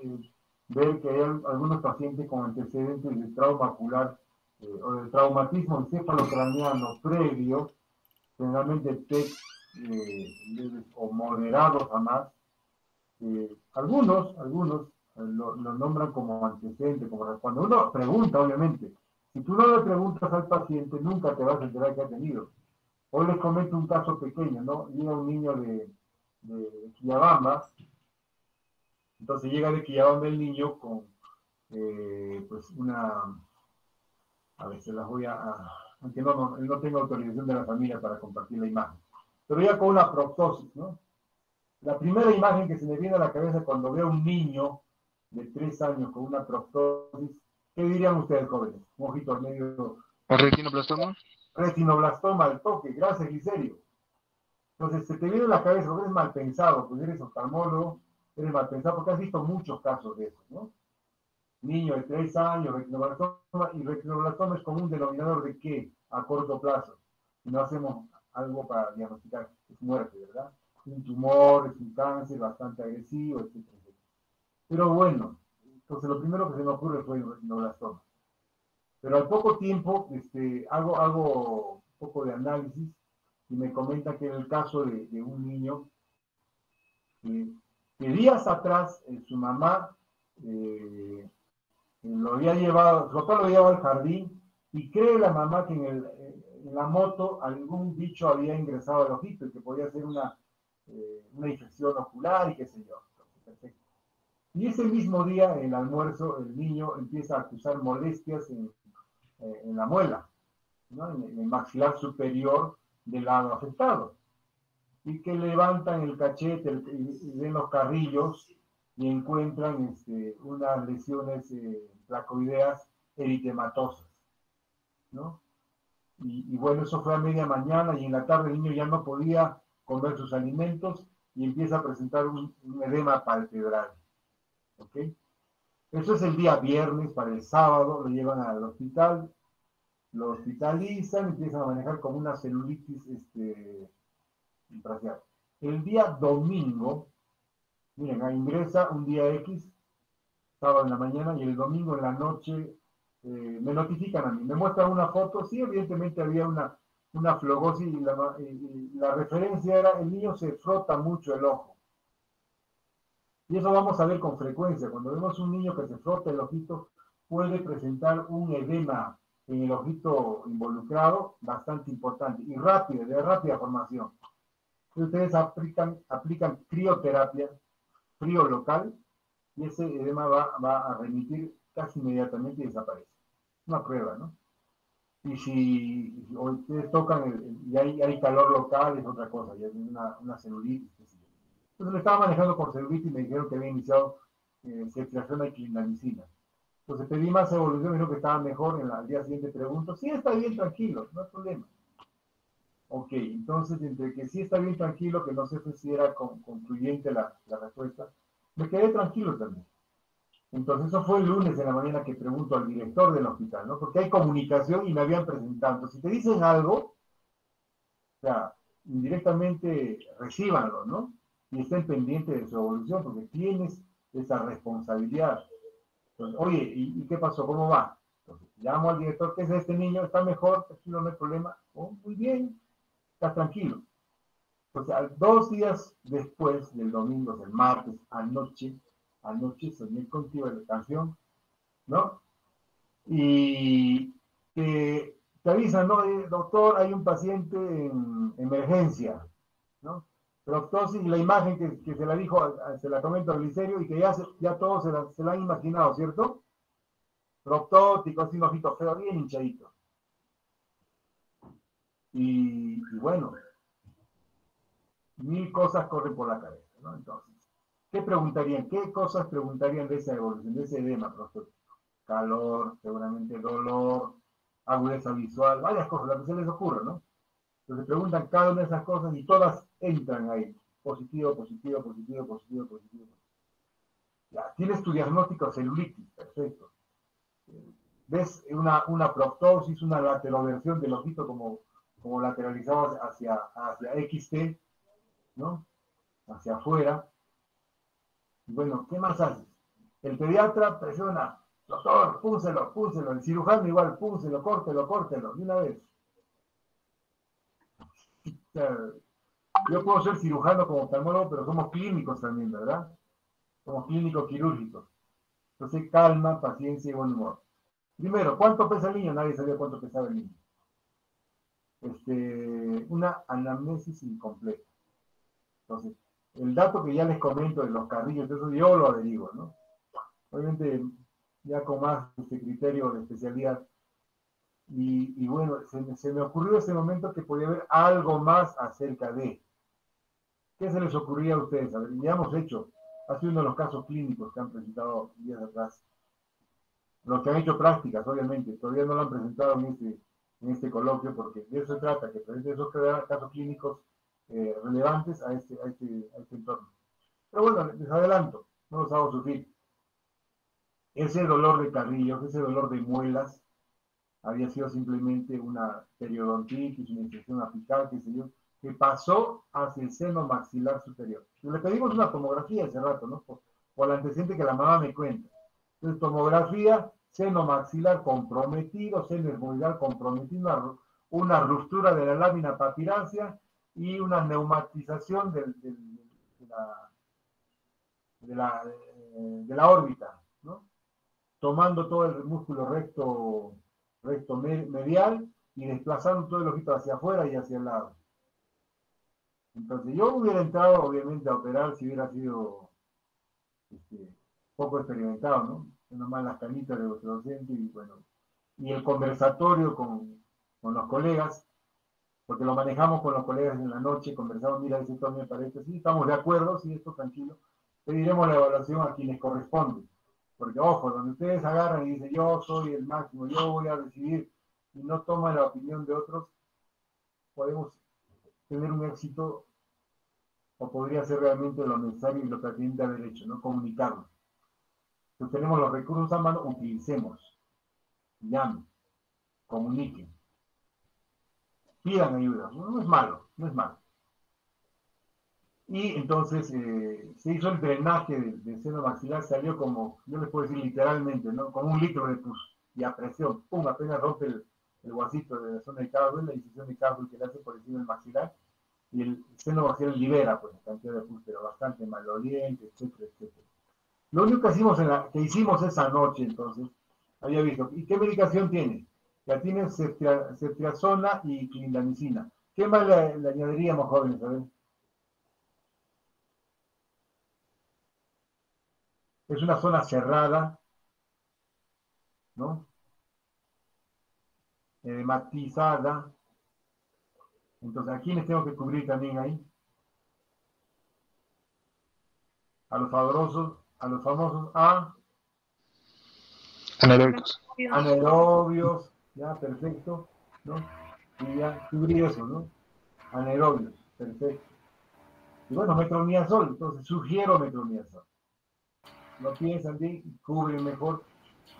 ver que hay algunos pacientes con antecedentes de trauma ocular o de traumatismo encefalocraniano previo, generalmente TEC o moderados a más. algunos, algunos lo, lo, nombran como antecedente, como cuando uno pregunta, obviamente, si tú no le preguntas al paciente, nunca te vas a enterar que ha tenido. Hoy les comento un caso pequeño, ¿no? Llega un niño de, de entonces llega de Quillabamba el niño con, eh, pues, una, a ver, se las voy a, aunque no, no, no tengo autorización de la familia para compartir la imagen, pero ya con una proptosis, ¿no? La primera imagen que se me viene a la cabeza cuando veo a un niño de tres años con una proptosis ¿Qué dirían ustedes, jóvenes? Un ojito al medio. ¿Retinoblastoma? Retinoblastoma al toque, gracias, Giserio. Entonces, se te viene a la cabeza, porque eres mal pensado, pues eres oftalmólogo, eres mal pensado, porque has visto muchos casos de eso, ¿no? Niño de 3 años, retinoblastoma, y retinoblastoma es como un denominador de qué a corto plazo. Si no hacemos algo para diagnosticar, es muerte, ¿verdad? Un tumor, es un cáncer bastante agresivo, etc. Pero bueno, entonces lo primero que se me ocurre fue el retinoblastoma. Pero al poco tiempo este, hago, hago un poco de análisis y me comenta que en el caso de, un niño que días atrás eh, su mamá eh, lo había llevado, su papá lo llevado al jardín y cree la mamá que en, la moto algún bicho había ingresado al ojito y que podía ser una, eh, una infección ocular y qué sé yo. Y ese mismo día, en el almuerzo, el niño empieza a acusar molestias en, la muela, en, el maxilar superior del lado afectado. Y que levantan el cachete y ven los carrillos y encuentran este, unas lesiones eh, eritematosas. Y, bueno, eso fue a media mañana y en la tarde el niño ya no podía comer sus alimentos y empieza a presentar un, edema palpebral. ¿Ok? Eso es el día viernes, para el sábado lo llevan al hospital, lo hospitalizan, empiezan a manejar como una celulitis este, El día domingo, miren, ingresa un día X, sábado en la mañana y el domingo en la noche eh, me notifican a mí, me muestran una foto, sí, evidentemente había una, una flogosis y la, referencia era el niño se frota mucho el ojo. Y eso vamos a ver con frecuencia. Cuando vemos un niño que se frota el ojito, puede presentar un edema en el ojito involucrado bastante importante y rápido, de rápida formación. Ustedes aplican, aplican crioterapia, frío local, y ese edema va, va a remitir casi inmediatamente y desaparece una prueba, ¿no? Y si ustedes tocan y hay, hay, calor local, es otra cosa, ya es una, una celulitis. Entonces me estaba manejando por celulitis y me dijeron que había iniciado eh, circulación de clindamicina. Entonces pedí más evolución, me dijo que estaba mejor, en la, al día siguiente pregunto, sí, está bien, tranquilo, no hay problema. Ok, entonces entre que sí está bien tranquilo, que no sé si era concluyente la, respuesta, me quedé tranquilo también. Entonces, eso fue el lunes de la mañana que pregunto al director del hospital, ¿no? Porque hay comunicación y me habían presentado. si te dicen algo, o sea, indirectamente recíbanlo, ¿no? Y estén pendientes de su evolución, porque tienes esa responsabilidad. Oye, ¿y, qué pasó? ¿Cómo va? Entonces, llamo al director, ¿qué es este niño? ¿Está mejor? Tranquilo, no hay problema. Oh, muy bien, está tranquilo. Entonces, dos días después del domingo, del martes, anoche, anoche soñé contigo la canción, ¿no? Y te avisan, ¿no? Eh, doctor, hay un paciente en emergencia, ¿no? Proctosis, la imagen que, se la dijo, se la comento al licerio y que ya, ya todos se la, se la han imaginado, ¿cierto? Proctótico, así un ojito feo, bien hinchadito. Y, y, bueno, mil cosas corren por la cabeza, ¿no? Entonces, ¿Qué preguntarían? ¿Qué cosas preguntarían de esa evolución, de ese edema prostótico? Calor, seguramente dolor, agudeza visual, varias cosas, las que se les ocurra, ¿no? Entonces preguntan cada una de esas cosas y todas entran ahí. Positivo, positivo, positivo, positivo, positivo. Ya, tienes tu diagnóstico celulitis, perfecto. ¿Ves una, una proptosis, una lateroversión del ojito como, como lateralizado hacia, hacia XT, ¿no? Hacia afuera bueno, ¿qué más haces? El pediatra presiona, doctor, púselo, púselo. El cirujano igual, púselo, córtelo, córtelo, de una vez. Yo puedo ser cirujano como oftalmólogo, pero somos clínicos también, ¿verdad? Somos clínicos quirúrgicos. Entonces, calma, paciencia y buen humor. Primero, ¿cuánto pesa el niño? Nadie sabía cuánto pesaba el niño. Este, una anamnesis incompleta. Entonces, el dato que ya les comento de los carrillos, eso yo lo averiguo, ¿no? Obviamente, ya con más este criterio de especialidad. Y, bueno, se, me ocurrió ese momento que podía haber algo más acerca de. ¿Qué se les ocurría a ustedes? Ya hemos hecho, ha sido uno de los casos clínicos que han presentado días atrás. Los que han hecho prácticas, obviamente, todavía no lo han presentado en este, en este coloquio, porque de eso se trata, que presenten esos casos clínicos eh, relevantes a este, a, este, a este entorno. Pero bueno, les adelanto, no los hago sufrir. ese dolor de carrillos, ese dolor de muelas, había sido simplemente una periodontitis, una infección apical, qué sé yo, que pasó hacia el seno maxilar superior. le pedimos una tomografía hace rato, ¿no? Por, por antecedente que la mamá me cuenta. Entonces, tomografía, seno maxilar comprometido, seno esmoidal comprometido, una, ruptura de la lámina papirácea y una neumatización eh, de la órbita, ¿no? tomando todo el músculo recto, recto medial y desplazando todo el ojito hacia afuera y hacia el lado. Entonces yo hubiera entrado obviamente a operar si hubiera sido este, poco experimentado, ¿no? Nomás las canitas de vuestro docente y bueno, y el conversatorio con, con, los colegas, porque lo manejamos con los colegas en la noche, conversamos, mira, esto me parece, sí, estamos de acuerdo, sí, esto tranquilo, pediremos la evaluación a quienes corresponde, porque ojo, donde ustedes agarran y dicen, yo soy el máximo, yo voy a decidir, y no toman la opinión de otros, podemos tener un éxito o podría ser realmente lo necesario y lo que haber hecho, ¿no? Comunicarlo. Si tenemos los recursos a mano, utilicemos. Llamen, comuniquen. Pidan ayuda. No, es malo, no es malo. Y entonces eh, se hizo el drenaje del, seno maxilar, salió como, yo les puedo decir literalmente, ¿no? Como un litro de pus y a presión, pum, apenas rompe el, el de la zona de Carbel, la incisión de Carbel que le hace por encima del maxilar, y el seno vaginal libera pues cantidad de pus, pero bastante maloliente, etcétera, etcétera. Lo único que hicimos, que hicimos esa noche, entonces, había visto, ¿y qué medicación tiene? Ya tiene ceftriaxona y clindamicina. ¿Qué más le, añadiríamos, jóvenes? A ver. Es una zona cerrada, ¿no? Edematizada, entonces, ¿a quiénes tengo que cubrir también ahí? A los famosos, a los famosos A. Anaerobios. Anaerobios, ya, perfecto, ¿no? Y ya cubrí eso, ¿no? Anaerobios, perfecto. Y bueno, metromiazol, entonces sugiero metromiazol. Lo piensan bien, cubren mejor.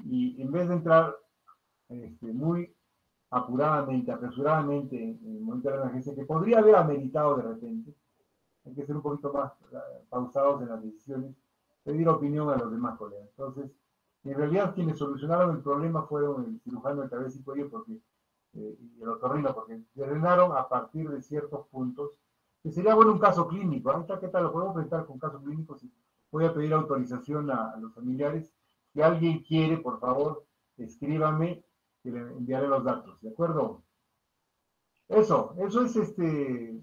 Y en vez de entrar este, muy apuradamente, apresuradamente en el de la emergencia, que podría haber ameritado de repente. Hay que ser un poquito más eh, pausados en las decisiones, pedir opinión a los demás colegas. Entonces, en realidad quienes solucionaron el problema fueron el cirujano de cabeza y cuello porque, eh, y el otorrino, porque drenaron a partir de ciertos puntos, que sería bueno un caso clínico. Ahorita, ¿qué tal? Lo podemos presentar con casos clínicos voy a pedir autorización a, a los familiares. Si alguien quiere, por favor, escríbame le enviaré los datos, ¿de acuerdo? Eso, eso es este, eh,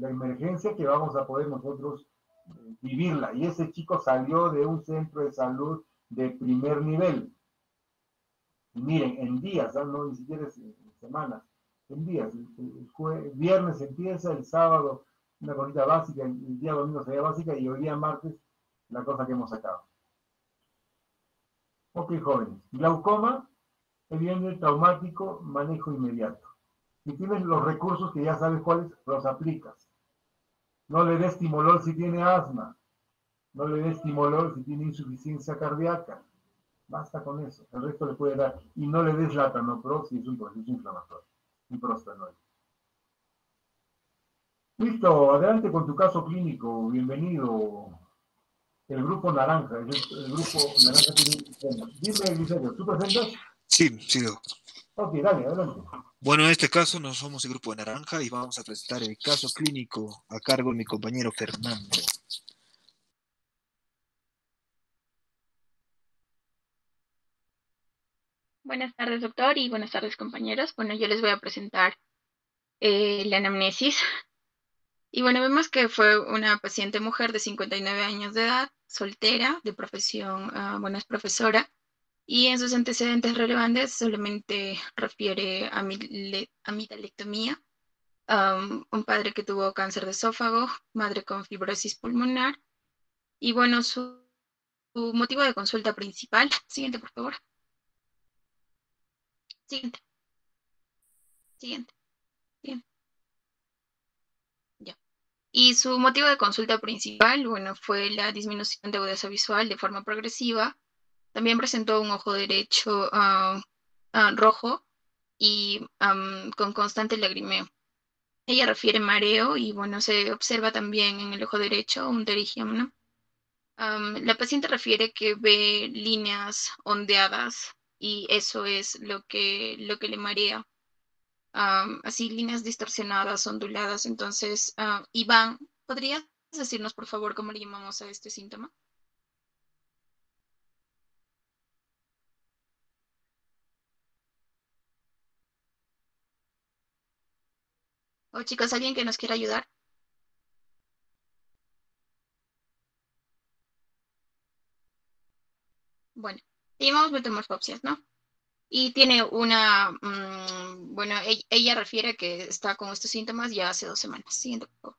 la emergencia que vamos a poder nosotros eh, vivirla. Y ese chico salió de un centro de salud de primer nivel. Y miren, en días, no ni siquiera en semanas, en días. El, viernes empieza, el sábado una cosita básica, el día domingo sería básica y hoy día martes la cosa que hemos sacado. Ok, jóvenes. Glaucoma, viene traumático, manejo inmediato. Si tienes los recursos que ya sabes cuáles, los aplicas. No le des timolol si tiene asma. No le des timolol si tiene insuficiencia cardíaca. Basta con eso. El resto le puede dar. Y no le des latanopro si es un proceso inflamatorio. Y prostanol. Listo, adelante con tu caso clínico. Bienvenido. El grupo naranja. El, grupo naranja tiene. Dime, Vicente, ¿tú presentas? Sí, sí, doctor. Ok, dale, adelante. Bueno, en este caso no somos el grupo de Naranja y vamos a presentar el caso clínico a cargo de mi compañero Fernando. Buenas tardes, doctor, y buenas tardes, compañeros. Bueno, yo les voy a presentar eh, la anamnesis. Y bueno, vemos que fue una paciente mujer de 59 años de edad, soltera, de profesión, uh, bueno, es profesora, y en sus antecedentes relevantes solamente refiere a, mitalectomía, un padre que tuvo cáncer de esófago, madre con fibrosis pulmonar. Y bueno, su, motivo de consulta principal. Siguiente, por favor. Siguiente. Siguiente. Ya. Y su motivo de consulta principal, bueno, fue la disminución de agudeza visual de forma progresiva, también presentó un ojo derecho ah, ah, rojo y con constante lagrimeo. Ella refiere mareo y bueno, se observa también en el ojo derecho un pterygium, ¿no? la paciente refiere que ve líneas ondeadas y eso es lo que, lo que le marea. así, líneas distorsionadas, onduladas. Entonces, uh, Iván, ¿podrías decirnos, por favor, cómo le llamamos a este síntoma? O chicos, ¿alguien que nos quiera ayudar? Bueno, llamamos metamorfopsias, ¿no? Y tiene una, mm, bueno, ella, ella, refiere que está con estos síntomas ya hace dos semanas. Siguiente, por favor.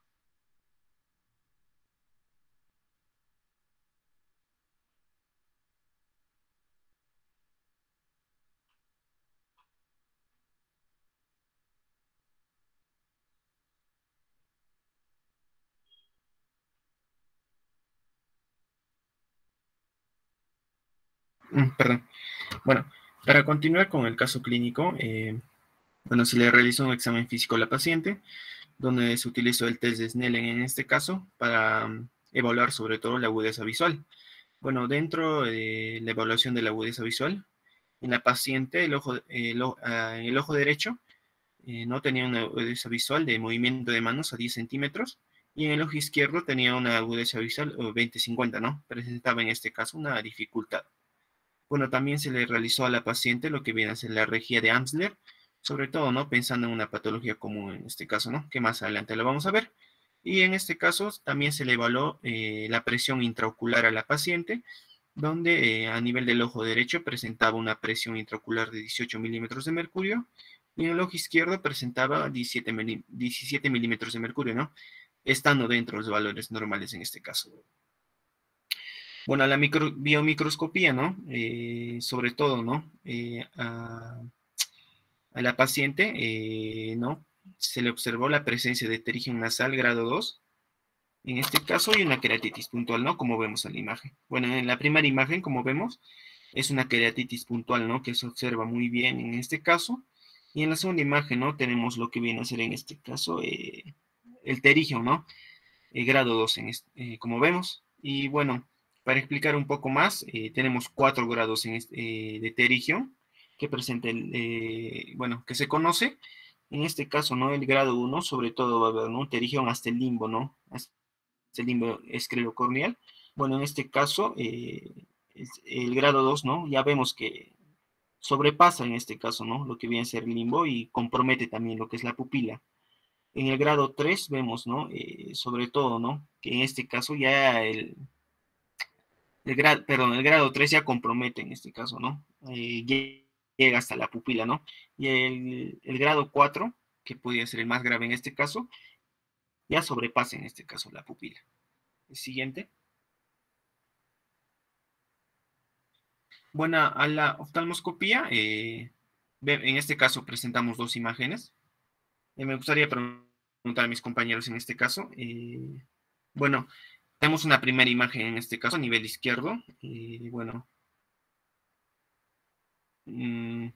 Perdón. Bueno, para continuar con el caso clínico, eh, bueno, se le realizó un examen físico a la paciente, donde se utilizó el test de Snellen en este caso para mm, evaluar sobre todo la agudeza visual. Bueno, dentro de la evaluación de la agudeza visual, en la paciente, el ojo, ah, el ojo derecho eh, no tenía una agudeza visual de movimiento de manos a 10 centímetros, y en el ojo izquierdo tenía una agudeza visual 20-50, ¿no? Presentaba en este caso una dificultad. Bueno, también se le realizó a la paciente lo que viene a ser la regía de Amsler, sobre todo, ¿no? Pensando en una patología común en este caso, ¿no? Que más adelante lo vamos a ver. Y en este caso también se le evaluó eh, la presión intraocular a la paciente, donde eh, a nivel del ojo derecho presentaba una presión intraocular de 18 milímetros de mercurio y en el ojo izquierdo presentaba 17, milímetros de mercurio, ¿no? Estando dentro de los valores normales en este caso. Bueno, la biomicroscopía, ¿no? Eh, sobre todo, ¿no? Eh, a, la paciente, eh, ¿no? Se le observó la presencia de terigen nasal grado 2, en este caso, y una queratitis puntual, ¿no? Como vemos en la imagen. Bueno, en la primera imagen, como vemos, es una queratitis puntual, ¿no? Que se observa muy bien en este caso. Y en la segunda imagen, ¿no? Tenemos lo que viene a ser en este caso el terigio, ¿no? grado 2, en como vemos. Y bueno, para explicar un poco más, eh, tenemos cuatro grados en este, eh, de terigio que presenta el, eh, bueno, que se conoce. En este caso, ¿no? El grado 1, sobre todo va a haber, ¿no? Terigión hasta el limbo, ¿no? Hasta el limbo esclerocorneal. Bueno, en este caso, el, el, grado 2, ¿no? Ya vemos que sobrepasa en este caso, ¿no? Lo que viene a ser limbo y compromete también lo que es la pupila. En el grado 3 vemos, ¿no? sobre todo, ¿no? Que en este caso ya el, el grado, perdón, el grado 3 ya compromete en este caso, ¿no? Eh, llega hasta la pupila, ¿no? Y el, grado 4, que podría ser el más grave en este caso, ya sobrepasa en este caso la pupila. El siguiente. Bueno, a la oftalmoscopía, eh, en este caso presentamos dos imágenes. Eh, me gustaría preguntar a mis compañeros en este caso. bueno, tenemos una primera imagen en este caso a nivel izquierdo. Y bueno. Mm,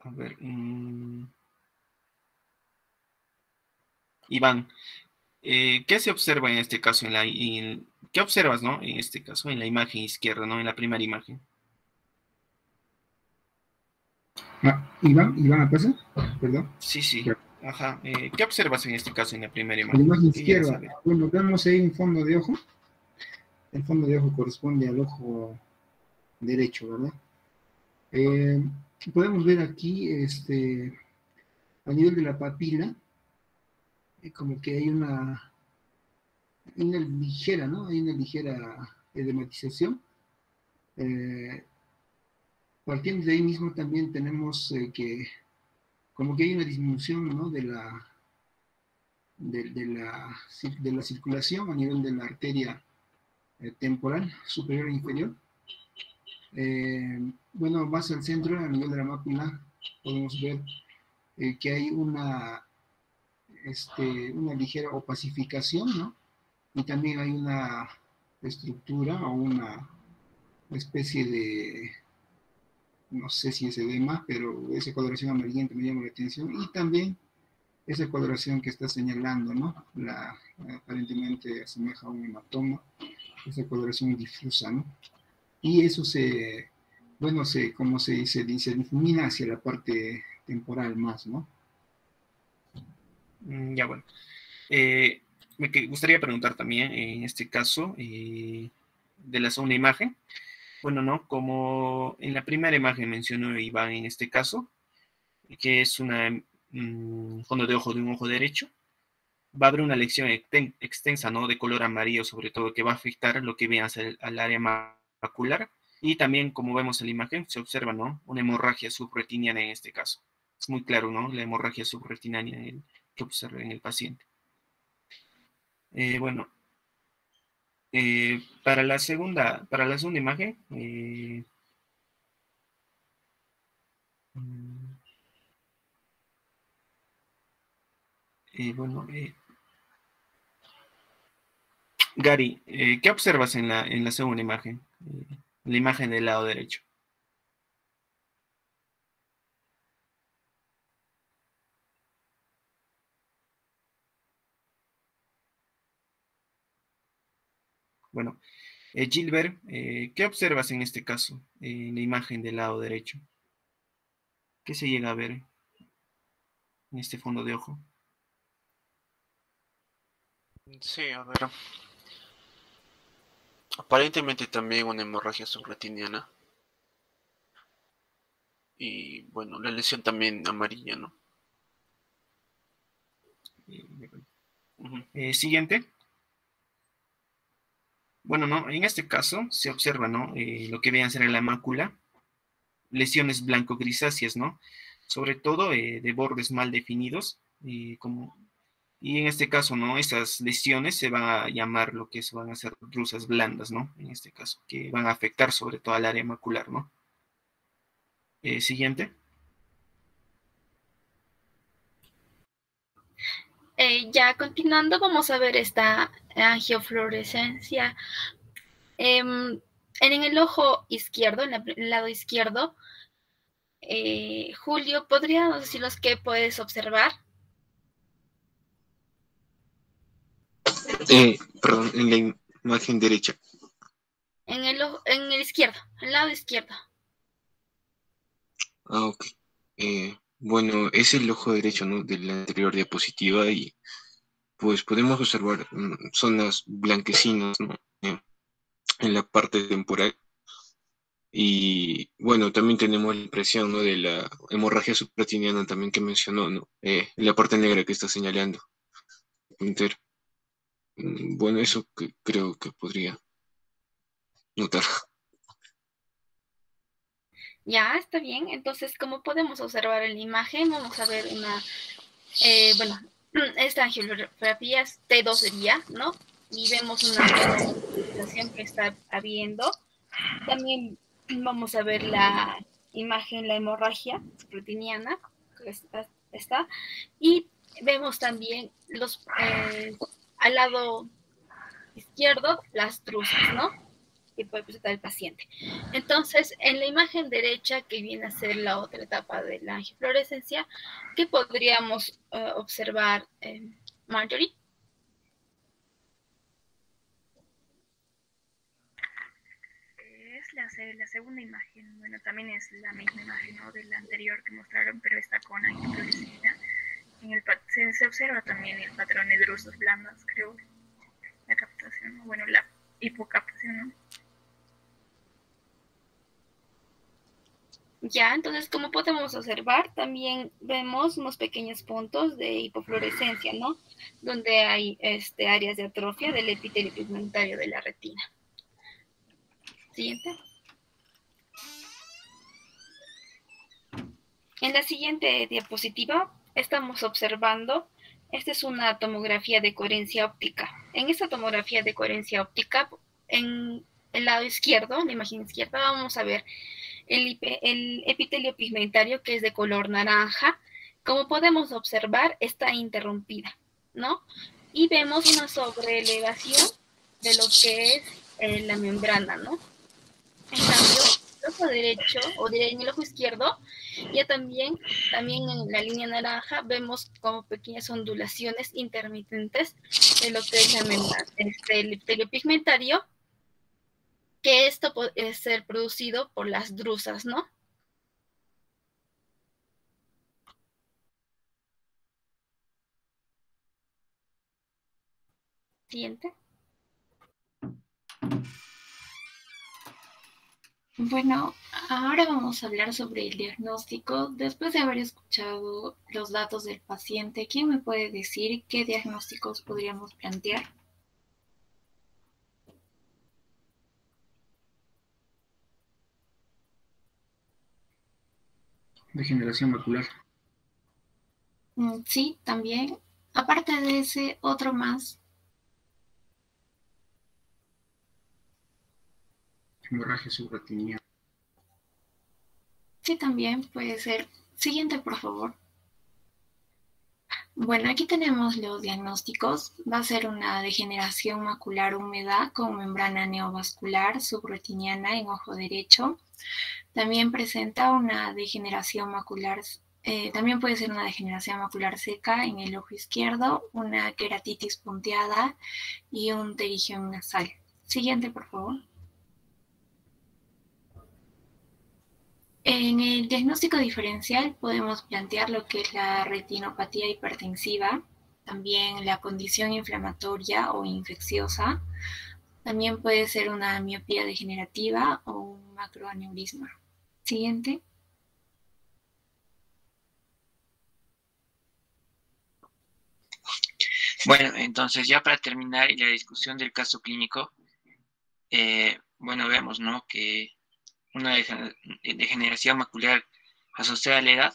a ver. Mm, Iván, eh, ¿qué se observa en este caso? En la, ¿Qué observas, no? En este caso, en la imagen izquierda, ¿no? En la primera imagen. Ah, Iván, Iván, ¿pasa? Perdón. Sí, sí. Ajá. Eh, ¿Qué observas en este caso en la primera imagen? La imagen izquierda. Bueno, vemos ahí un fondo de ojo. El fondo de ojo corresponde al ojo derecho, ¿verdad? Eh, podemos ver aquí, este, a nivel de la papila, eh, como que hay una, una ligera, ¿no? Hay una ligera edematización. partiendo de ahí mismo también tenemos que como que hay una disminución ¿no? de, la, de, la, de la circulación a nivel de la arteria eh, temporal superior e inferior. Eh, bueno, más al centro, a nivel de la mácula, podemos ver eh, que hay una, este, una ligera opacificación, ¿no? Y también hay una estructura o una especie de, no sé si es edema, pero esa coloración amarillenta me llama la atención y también esa coloración que está señalando, ¿no? La, aparentemente asemeja a un hematoma, esa coloración difusa, ¿no? Y eso se, bueno, se, como se dice, se difumina hacia la parte temporal más, ¿no? Mm, ya, bueno. Eh, me gustaría preguntar también, en este caso, eh, de la segunda imagen, bueno, ¿no? Como en la primera imagen mencionó Iván en este caso, que es una mm, fondo de ojo de un ojo derecho, va a haber una lección extensa, ¿no? De color amarillo, sobre todo, que va a afectar lo que viene al área macular. Y también, como vemos en la imagen, se observa, ¿no? Una hemorragia subretiniana en este caso. Es muy claro, ¿no? La hemorragia subretiniana que observa en el paciente. Eh, bueno, eh, para la segunda, para la segunda imagen, eh, mm, bueno, Gary, ¿qué observas en la, en la segunda imagen? la imagen del lado derecho. Bueno, eh, Gilbert, eh, ¿qué observas en este caso, en la imagen del lado derecho? ¿Qué se llega a ver en este fondo de ojo? Sí, a ver. Aparentemente también una hemorragia subretiniana. Y bueno, la lesión también amarilla, ¿no? Eh, siguiente. Bueno, ¿no? En este caso se observa, ¿no? Eh, lo que a ser en la mácula, lesiones blanco-grisáceas, ¿no? Sobre todo eh, de bordes mal definidos, y como, y en este caso, ¿no? Esas lesiones se van a llamar lo que se van a hacer drusas blandas, ¿no? En este caso, que van a afectar sobre todo al área macular, ¿no? Eh, siguiente. Eh, ya continuando, vamos a ver esta angiofluorescencia. Em, en el ojo izquierdo, en el lado izquierdo, eh, Julio, ¿podríamos decirnos qué puedes observar? Eh, perdón, en la imagen derecha. En el, en el izquierdo, en el lado izquierdo. Ah, ok. Bueno, es el ojo derecho, ¿no? De la anterior diapositiva y pues podemos observar mm, zonas blanquecinas, ¿no? Eh, en la parte temporal. Y bueno, también tenemos la impresión. De la hemorragia subplatiniana también que mencionó, ¿no? Eh, la parte negra que está señalando. Mm, bueno, eso que creo que podría notar. Ya, está bien. Entonces, como podemos observar en la imagen, vamos a ver una, eh, bueno, esta angiografía es T2 sería, ¿no? Y vemos una situación que está habiendo. También vamos a ver la imagen, la hemorragia retiniana, que está, y vemos también los, eh, al lado izquierdo las truzas, ¿no? Puede presentar el paciente. Entonces, en la imagen derecha, que viene a ser la otra etapa de la angiofluorescencia, ¿qué podríamos eh, observar, eh, Marjorie? Es la, la, segunda imagen, bueno, también es la misma imagen de la anterior que mostraron, pero está con angiofluorescencia. En el, se, se, observa también el patrón de drusos blandas, creo, la captación, bueno, la hipocaptación, ¿no? Ya, entonces, como podemos observar, también vemos unos pequeños puntos de hipofluorescencia, ¿no? Donde hay este, áreas de atrofia del epitelio pigmentario de la retina. Siguiente. En la siguiente diapositiva estamos observando, esta es una tomografía de coherencia óptica. En esta tomografía de coherencia óptica, en el lado izquierdo, en la imagen izquierda, vamos a ver el, epitelio pigmentario que es de color naranja, como podemos observar, está interrumpida, ¿no? Y vemos una sobreelevación de lo que es eh, la membrana, ¿no? En cambio, el ojo derecho, o en el ojo izquierdo, ya también, también en la línea naranja vemos como pequeñas ondulaciones intermitentes de lo que es la membrana, este, el telepigmentario, que esto puede ser producido por las drusas, ¿no? Siguiente. Bueno, ahora vamos a hablar sobre el diagnóstico. Después de haber escuchado los datos del paciente, ¿quién me puede decir qué diagnósticos podríamos plantear? Degeneración macular. Mm, Sí, también. Aparte de ese, otro más. Hemorragia subretiniana. Sí, también puede ser. Siguiente, por favor. Bueno, aquí tenemos los diagnósticos. Va a ser una degeneración macular húmeda con membrana neovascular subretiniana en ojo derecho. También presenta una degeneración macular, eh, también puede ser una degeneración macular seca en el ojo izquierdo, una queratitis punteada y un pterigión nasal. Siguiente, por favor. En el diagnóstico diferencial podemos plantear lo que es la retinopatía hipertensiva, también la condición inflamatoria o infecciosa, también puede ser una miopía degenerativa o un macroaneurisma. Siguiente. Bueno, entonces ya para terminar la discusión del caso clínico, eh, bueno, vemos, ¿no? Que una degeneración macular asociada a la edad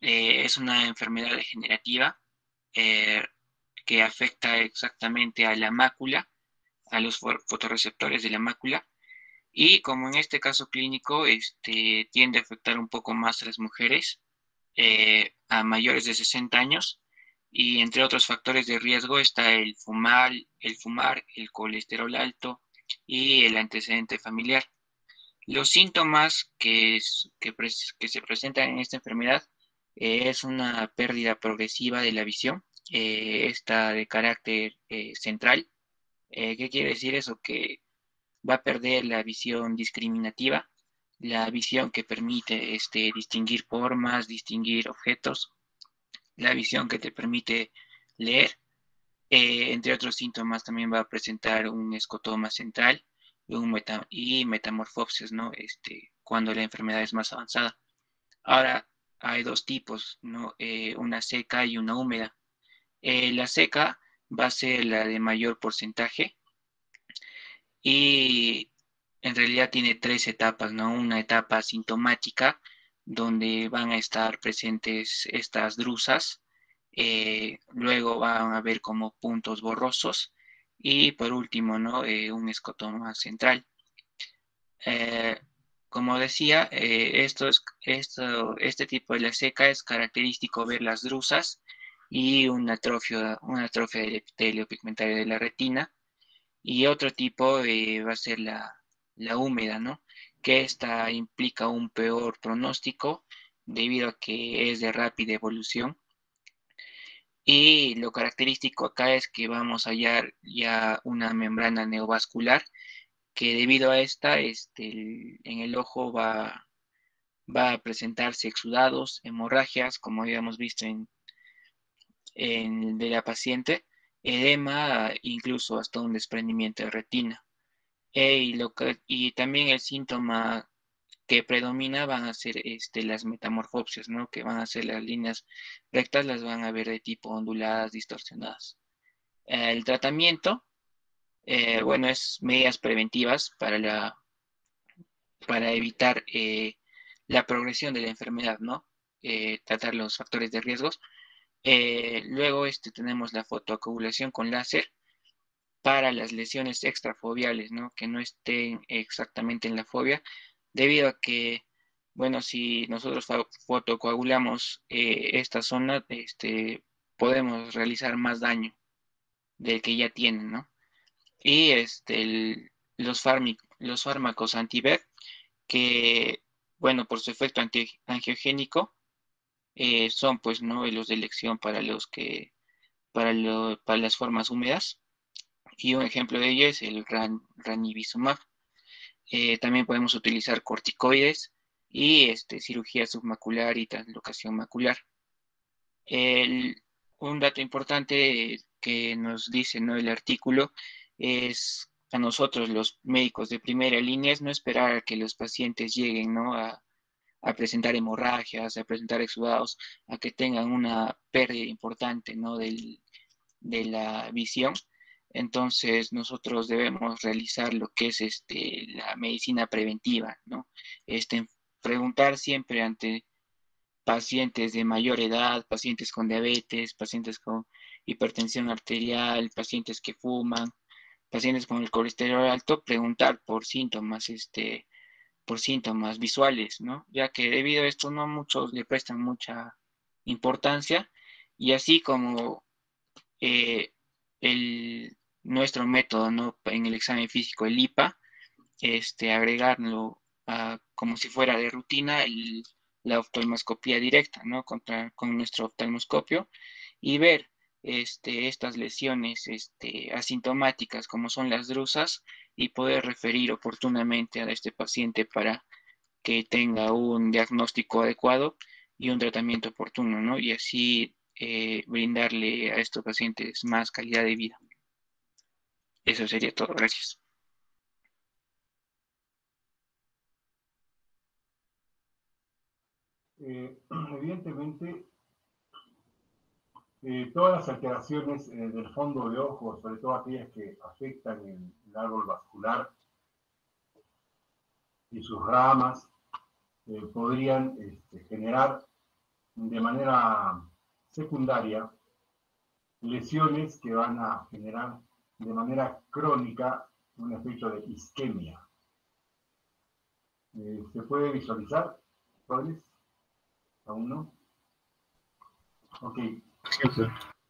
eh, es una enfermedad degenerativa eh, que afecta exactamente a la mácula, a los fotorreceptores de la mácula, y como en este caso clínico este, tiende a afectar un poco más a las mujeres eh, a mayores de 60 años, y entre otros factores de riesgo está el fumar, el fumar, el colesterol alto y el antecedente familiar. Los síntomas que, que, se presentan en esta enfermedad eh, es una pérdida progresiva de la visión, eh, esta de carácter eh, central. Eh, ¿Qué quiere decir eso? Que va a perder la visión discriminativa, la visión que permite este, distinguir formas, distinguir objetos, la visión que te permite leer. Eh, entre otros síntomas también va a presentar un escotoma central y, un meta y ¿no? Este, cuando la enfermedad es más avanzada. Ahora, hay dos tipos, ¿no? Eh, una seca y una húmeda. Eh, la seca va a ser la de mayor porcentaje y en realidad tiene tres etapas, ¿no? Una etapa sintomática donde van a estar presentes estas drusas, eh, luego van a haber como puntos borrosos y por último, ¿no? Eh, un escotoma central. Eh, como decía, eh, esto es, esto, este tipo de la seca es característico ver las drusas y una atrofia, una atrofia del epitelio pigmentario de la retina. Y otro tipo eh, va a ser la, la húmeda, ¿no? Que esta implica un peor pronóstico debido a que es de rápida evolución. Y lo característico acá es que vamos a hallar ya una membrana neovascular que debido a esta, este, en el ojo va, va a presentarse exudados, hemorragias, como habíamos visto en, de la paciente, edema, incluso hasta un desprendimiento de retina. E- y, también el síntoma que predomina van a ser este, las metamorfopsias, ¿no? Que van a ser las líneas rectas, las van a ver de tipo onduladas, distorsionadas. El tratamiento, eh, bueno, es medidas preventivas para para evitar eh, la progresión de la enfermedad, ¿no? Eh, tratar los factores de riesgos. Eh, luego este, tenemos la fotocoagulación con láser para las lesiones extrafobiales, ¿no? Que no estén exactamente en la fobia, debido a que, bueno, si nosotros fotocoagulamos eh, esta zona, este, podemos realizar más daño del que ya tienen, ¿no? Y este, los, los fármacos anti que, bueno, por su efecto angiogénico, eh, son pues no los de elección para los que para, para las formas húmedas y un ejemplo de ello es el ran, ranibizumab. Eh, también podemos utilizar corticoides y este, cirugía submacular y translocación macular. un dato importante que nos dice ¿no? el artículo es a nosotros los médicos de primera línea es no esperar a que los pacientes lleguen ¿no? a, a presentar hemorragias, a presentar exudados, a que tengan una pérdida importante ¿no? Del, de la visión. Entonces nosotros debemos realizar lo que es este, la medicina preventiva, ¿no? Este, preguntar siempre ante pacientes de mayor edad, pacientes con diabetes, pacientes con hipertensión arterial, pacientes que fuman, pacientes con el colesterol alto, preguntar por síntomas este, por síntomas visuales, ¿no? Ya que debido a esto no muchos le prestan mucha importancia y así como eh, el, nuestro método, ¿no? En el examen físico, el IPA, este, agregarlo como si fuera de rutina la oftalmoscopía directa, ¿no? Contra, con nuestro oftalmoscopio y ver este, estas lesiones este, asintomáticas como son las drusas y poder referir oportunamente a este paciente para que tenga un diagnóstico adecuado y un tratamiento oportuno, ¿no? Y así eh, brindarle a estos pacientes más calidad de vida. Eso sería todo. Gracias. Eh, evidentemente, eh, todas las alteraciones eh, del fondo de ojo, sobre todo aquellas que afectan el, árbol vascular y sus ramas, eh, podrían este, generar de manera secundaria lesiones que van a generar de manera crónica un efecto de isquemia. ¿Se puede visualizar, ¿Cuáles? ¿Aún no? Ok.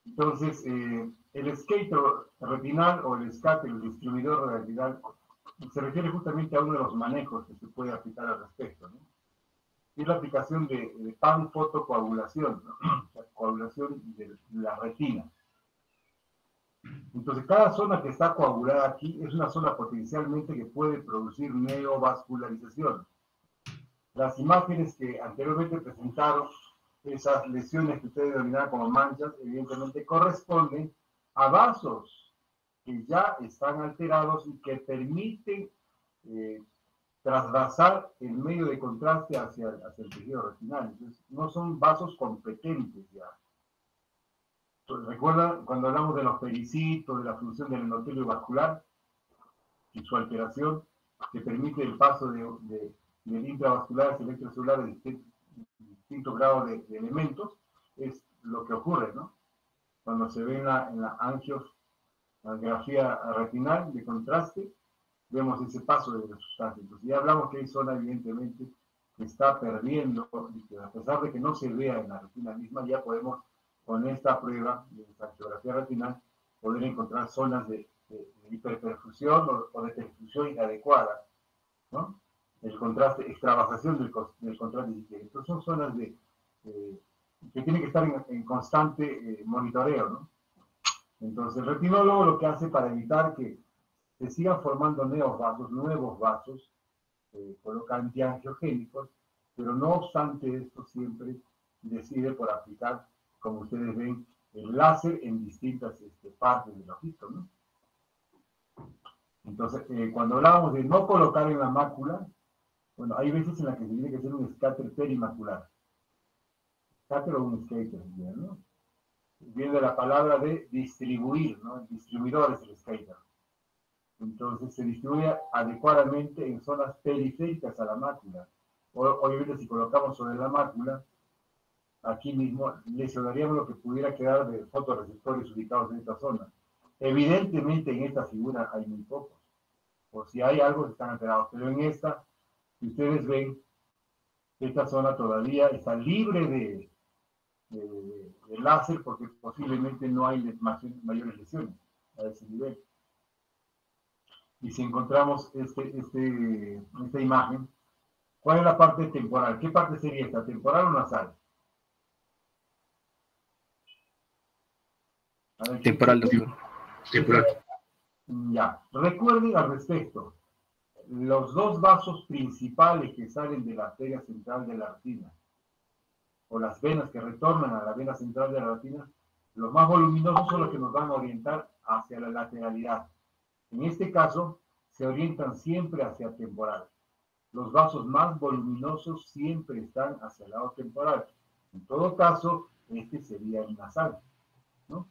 Entonces, eh, el skater retinal o el SCAT, el distribuidor retinal, se refiere justamente a uno de los manejos que se puede aplicar al respecto. ¿no? Es la aplicación de, panfotocoagulación, ¿no? coagulación de la retina. Entonces, cada zona que está coagulada aquí es una zona potencialmente que puede producir neovascularización. Las imágenes que anteriormente presentaron esas lesiones que ustedes denominan como manchas, evidentemente corresponden a vasos que ya están alterados y que permiten eh, trasvasar el medio de contraste hacia, el tejido retinal. Entonces, no son vasos competentes ya. ¿Recuerdan cuando hablamos de los pericitos, de la función del endotelio vascular y su alteración que permite el paso de, de, del intravascular hacia el extracelular de distinto grado de, elementos, es lo que ocurre, ¿no? Cuando se ve en la, en la angiografía retinal de contraste, vemos ese paso de la sustancia. Entonces ya hablamos que hay zona evidentemente que está perdiendo, a pesar de que no se vea en la retina misma, ya podemos con esta prueba de angiografía retinal poder encontrar zonas de, hiperperfusión o, de perfusión inadecuada, ¿no? El contraste, extravasación del, del contraste Entonces son zonas de, que tienen que estar en, constante eh, monitoreo, ¿no? Entonces el retinólogo lo que hace para evitar que se sigan formando nuevos vasos, nuevos vasos, eh, coloca antiangiogénicos, pero no obstante esto siempre decide por aplicar, como ustedes ven, el láser en distintas este, partes del ojito, ¿no? Entonces, eh, cuando hablábamos de no colocar en la mácula, bueno, hay veces en las que se tiene que hacer un scatter perimacular. Scatter o un skater, ¿no? Viene la palabra de distribuir, ¿no? El distribuidor es el skater. Entonces se distribuye adecuadamente en zonas periféricas a la mácula. obviamente si colocamos sobre la mácula, aquí mismo lesionaríamos lo que pudiera quedar de fotoreceptores ubicados en esta zona. Evidentemente en esta figura hay muy pocos. Por si hay algo, están alterados. Pero en esta si ustedes ven, esta zona todavía está libre de, láser porque posiblemente no hay mayores lesiones a ese nivel. Y si encontramos este, este, esta imagen, ¿cuál es la parte temporal? ¿Qué parte sería esta? ¿Temporal o nasal? Temporal, doctor. Temporal. Ya. Recuerden al respecto, los dos vasos principales que salen de la arteria central de la retina, o las venas que retornan a la vena central de la retina, los más voluminosos son los que nos van a orientar hacia la lateralidad. En este caso, se orientan siempre hacia temporal. Los vasos más voluminosos siempre están hacia el lado temporal. En todo caso, este sería el nasal, ¿no?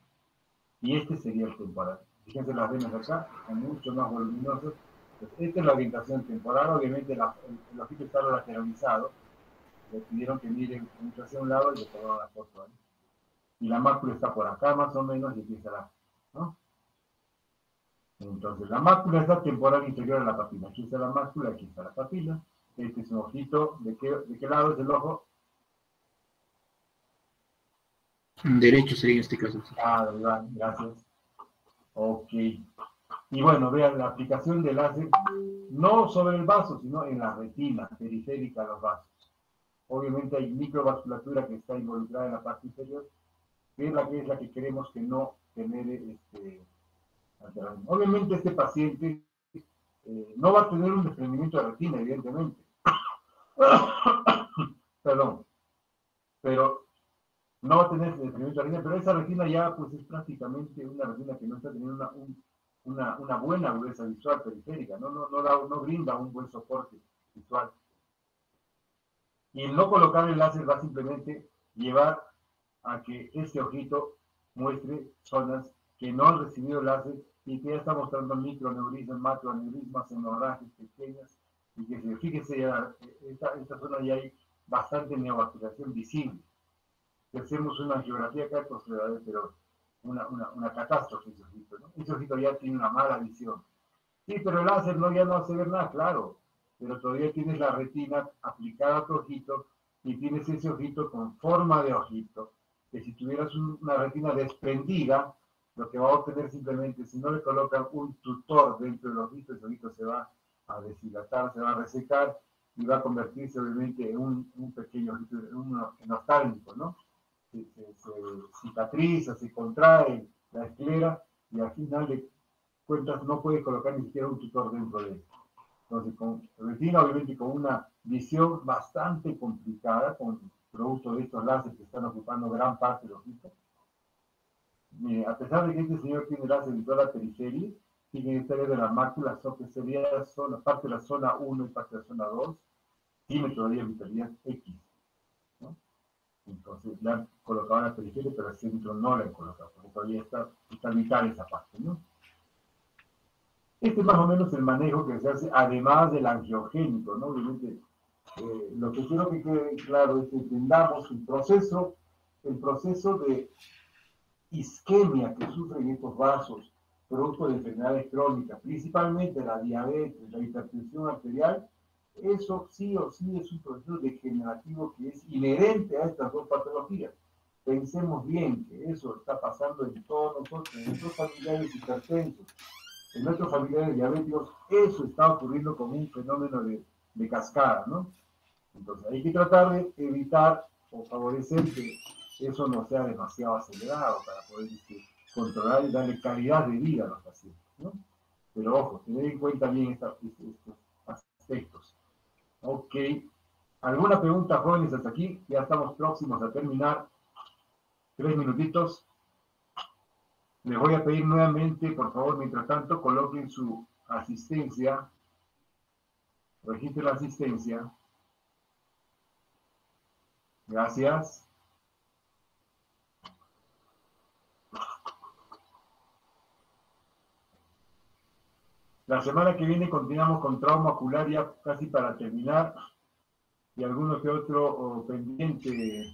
Y este sería el temporal. Fíjense las venas acá, son mucho más voluminosas. Esta es la orientación temporal. Obviamente el, el ojito está lateralizado. Le pidieron que miren mucho hacia un lado y le tomaron la foto ahí. Y la mácula está por acá más o menos y empieza la, ¿no? Entonces, la mácula está temporal inferior a la papila. Aquí está la mácula, aquí está la papila. Este es un ojito. ¿De qué, de qué lado es el ojo? Derecho sería en este caso. Ah, gracias. Ok. Y bueno, vean la aplicación del láser, no sobre el vaso, sino en la retina periférica de los vasos. Obviamente hay microvasculatura que está involucrada en la parte inferior, que es la que es la que queremos que no genere este, Obviamente este paciente eh, no va a tener un desprendimiento de retina, evidentemente. Perdón. Pero no va a tener desprendimiento de retina, pero esa retina ya pues es prácticamente una retina que no está teniendo una, una, buena agudeza visual periférica, no, no, no, no brinda un buen soporte visual. Y el no colocar el láser va simplemente llevar a que este ojito muestre zonas que no han recibido láser y que ya está mostrando microneurismas, macroneurismas, hemorragias pequeñas, y que se, fíjese, ya, esta, esta zona ya hay bastante neovasculación visible. Si hacemos una geografía acá, pues pero una, una, una catástrofe ¿no? Ojito ya tiene una mala visión. Sí, pero el láser no, ya no hace ver nada, claro, pero todavía tienes la retina aplicada a tu ojito y tienes ese ojito con forma de ojito, que si tuvieras una retina desprendida, lo que va a obtener simplemente, si no le colocan un tutor dentro del ojito, el ojito se va a deshidratar, se va a resecar y va a convertirse obviamente en un, pequeño ojito, un nostálgico, ¿no? Se, se, cicatriza, se contrae la esclera y al final de cuentas no puede colocar ni siquiera un tutor dentro de él. Entonces, con retina, obviamente, con una visión bastante complicada, con producto de estos láseres que están ocupando gran parte del ojito, a pesar de que este señor tiene láser en toda la periferia, tiene esta área de la mácula, que sería zona, parte de la zona 1 y parte de la zona 2, tiene todavía vitalidad X. ¿no? Entonces la colocado en la periferia, pero el centro no la han colocado, porque todavía está, está vital esa parte. ¿no? Este es más o menos el manejo que se hace, además del angiogénico, ¿no? Obviamente, eh, lo que quiero que quede claro es que entendamos el proceso, el proceso de isquemia que sufren estos vasos, producto de enfermedades crónicas, principalmente la diabetes, la hipertensión arterial, eso sí o sí es un proceso degenerativo que es inherente a estas dos patologías. Pensemos bien que eso está pasando en todos nosotros, en nuestros familiares hipertensos, en nuestros familiares diabéticos, eso está ocurriendo como un fenómeno de, cascada, ¿no? Entonces hay que tratar de evitar o favorecer que eso no sea demasiado acelerado para poder este, controlar y darle calidad de vida a los pacientes. ¿no? Pero ojo, tener en cuenta bien estos aspectos. Ok. ¿Alguna pregunta, jóvenes, hasta aquí? Ya estamos próximos a terminar. Tres minutitos. Les voy a pedir nuevamente, por favor, mientras tanto, coloquen su asistencia. Registre la asistencia. Gracias. La semana que viene continuamos con trauma ocular ya casi para terminar y alguno que otro pendiente.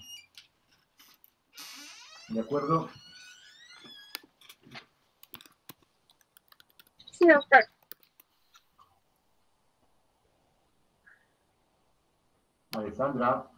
¿De acuerdo? Sí, doctor. Alessandra.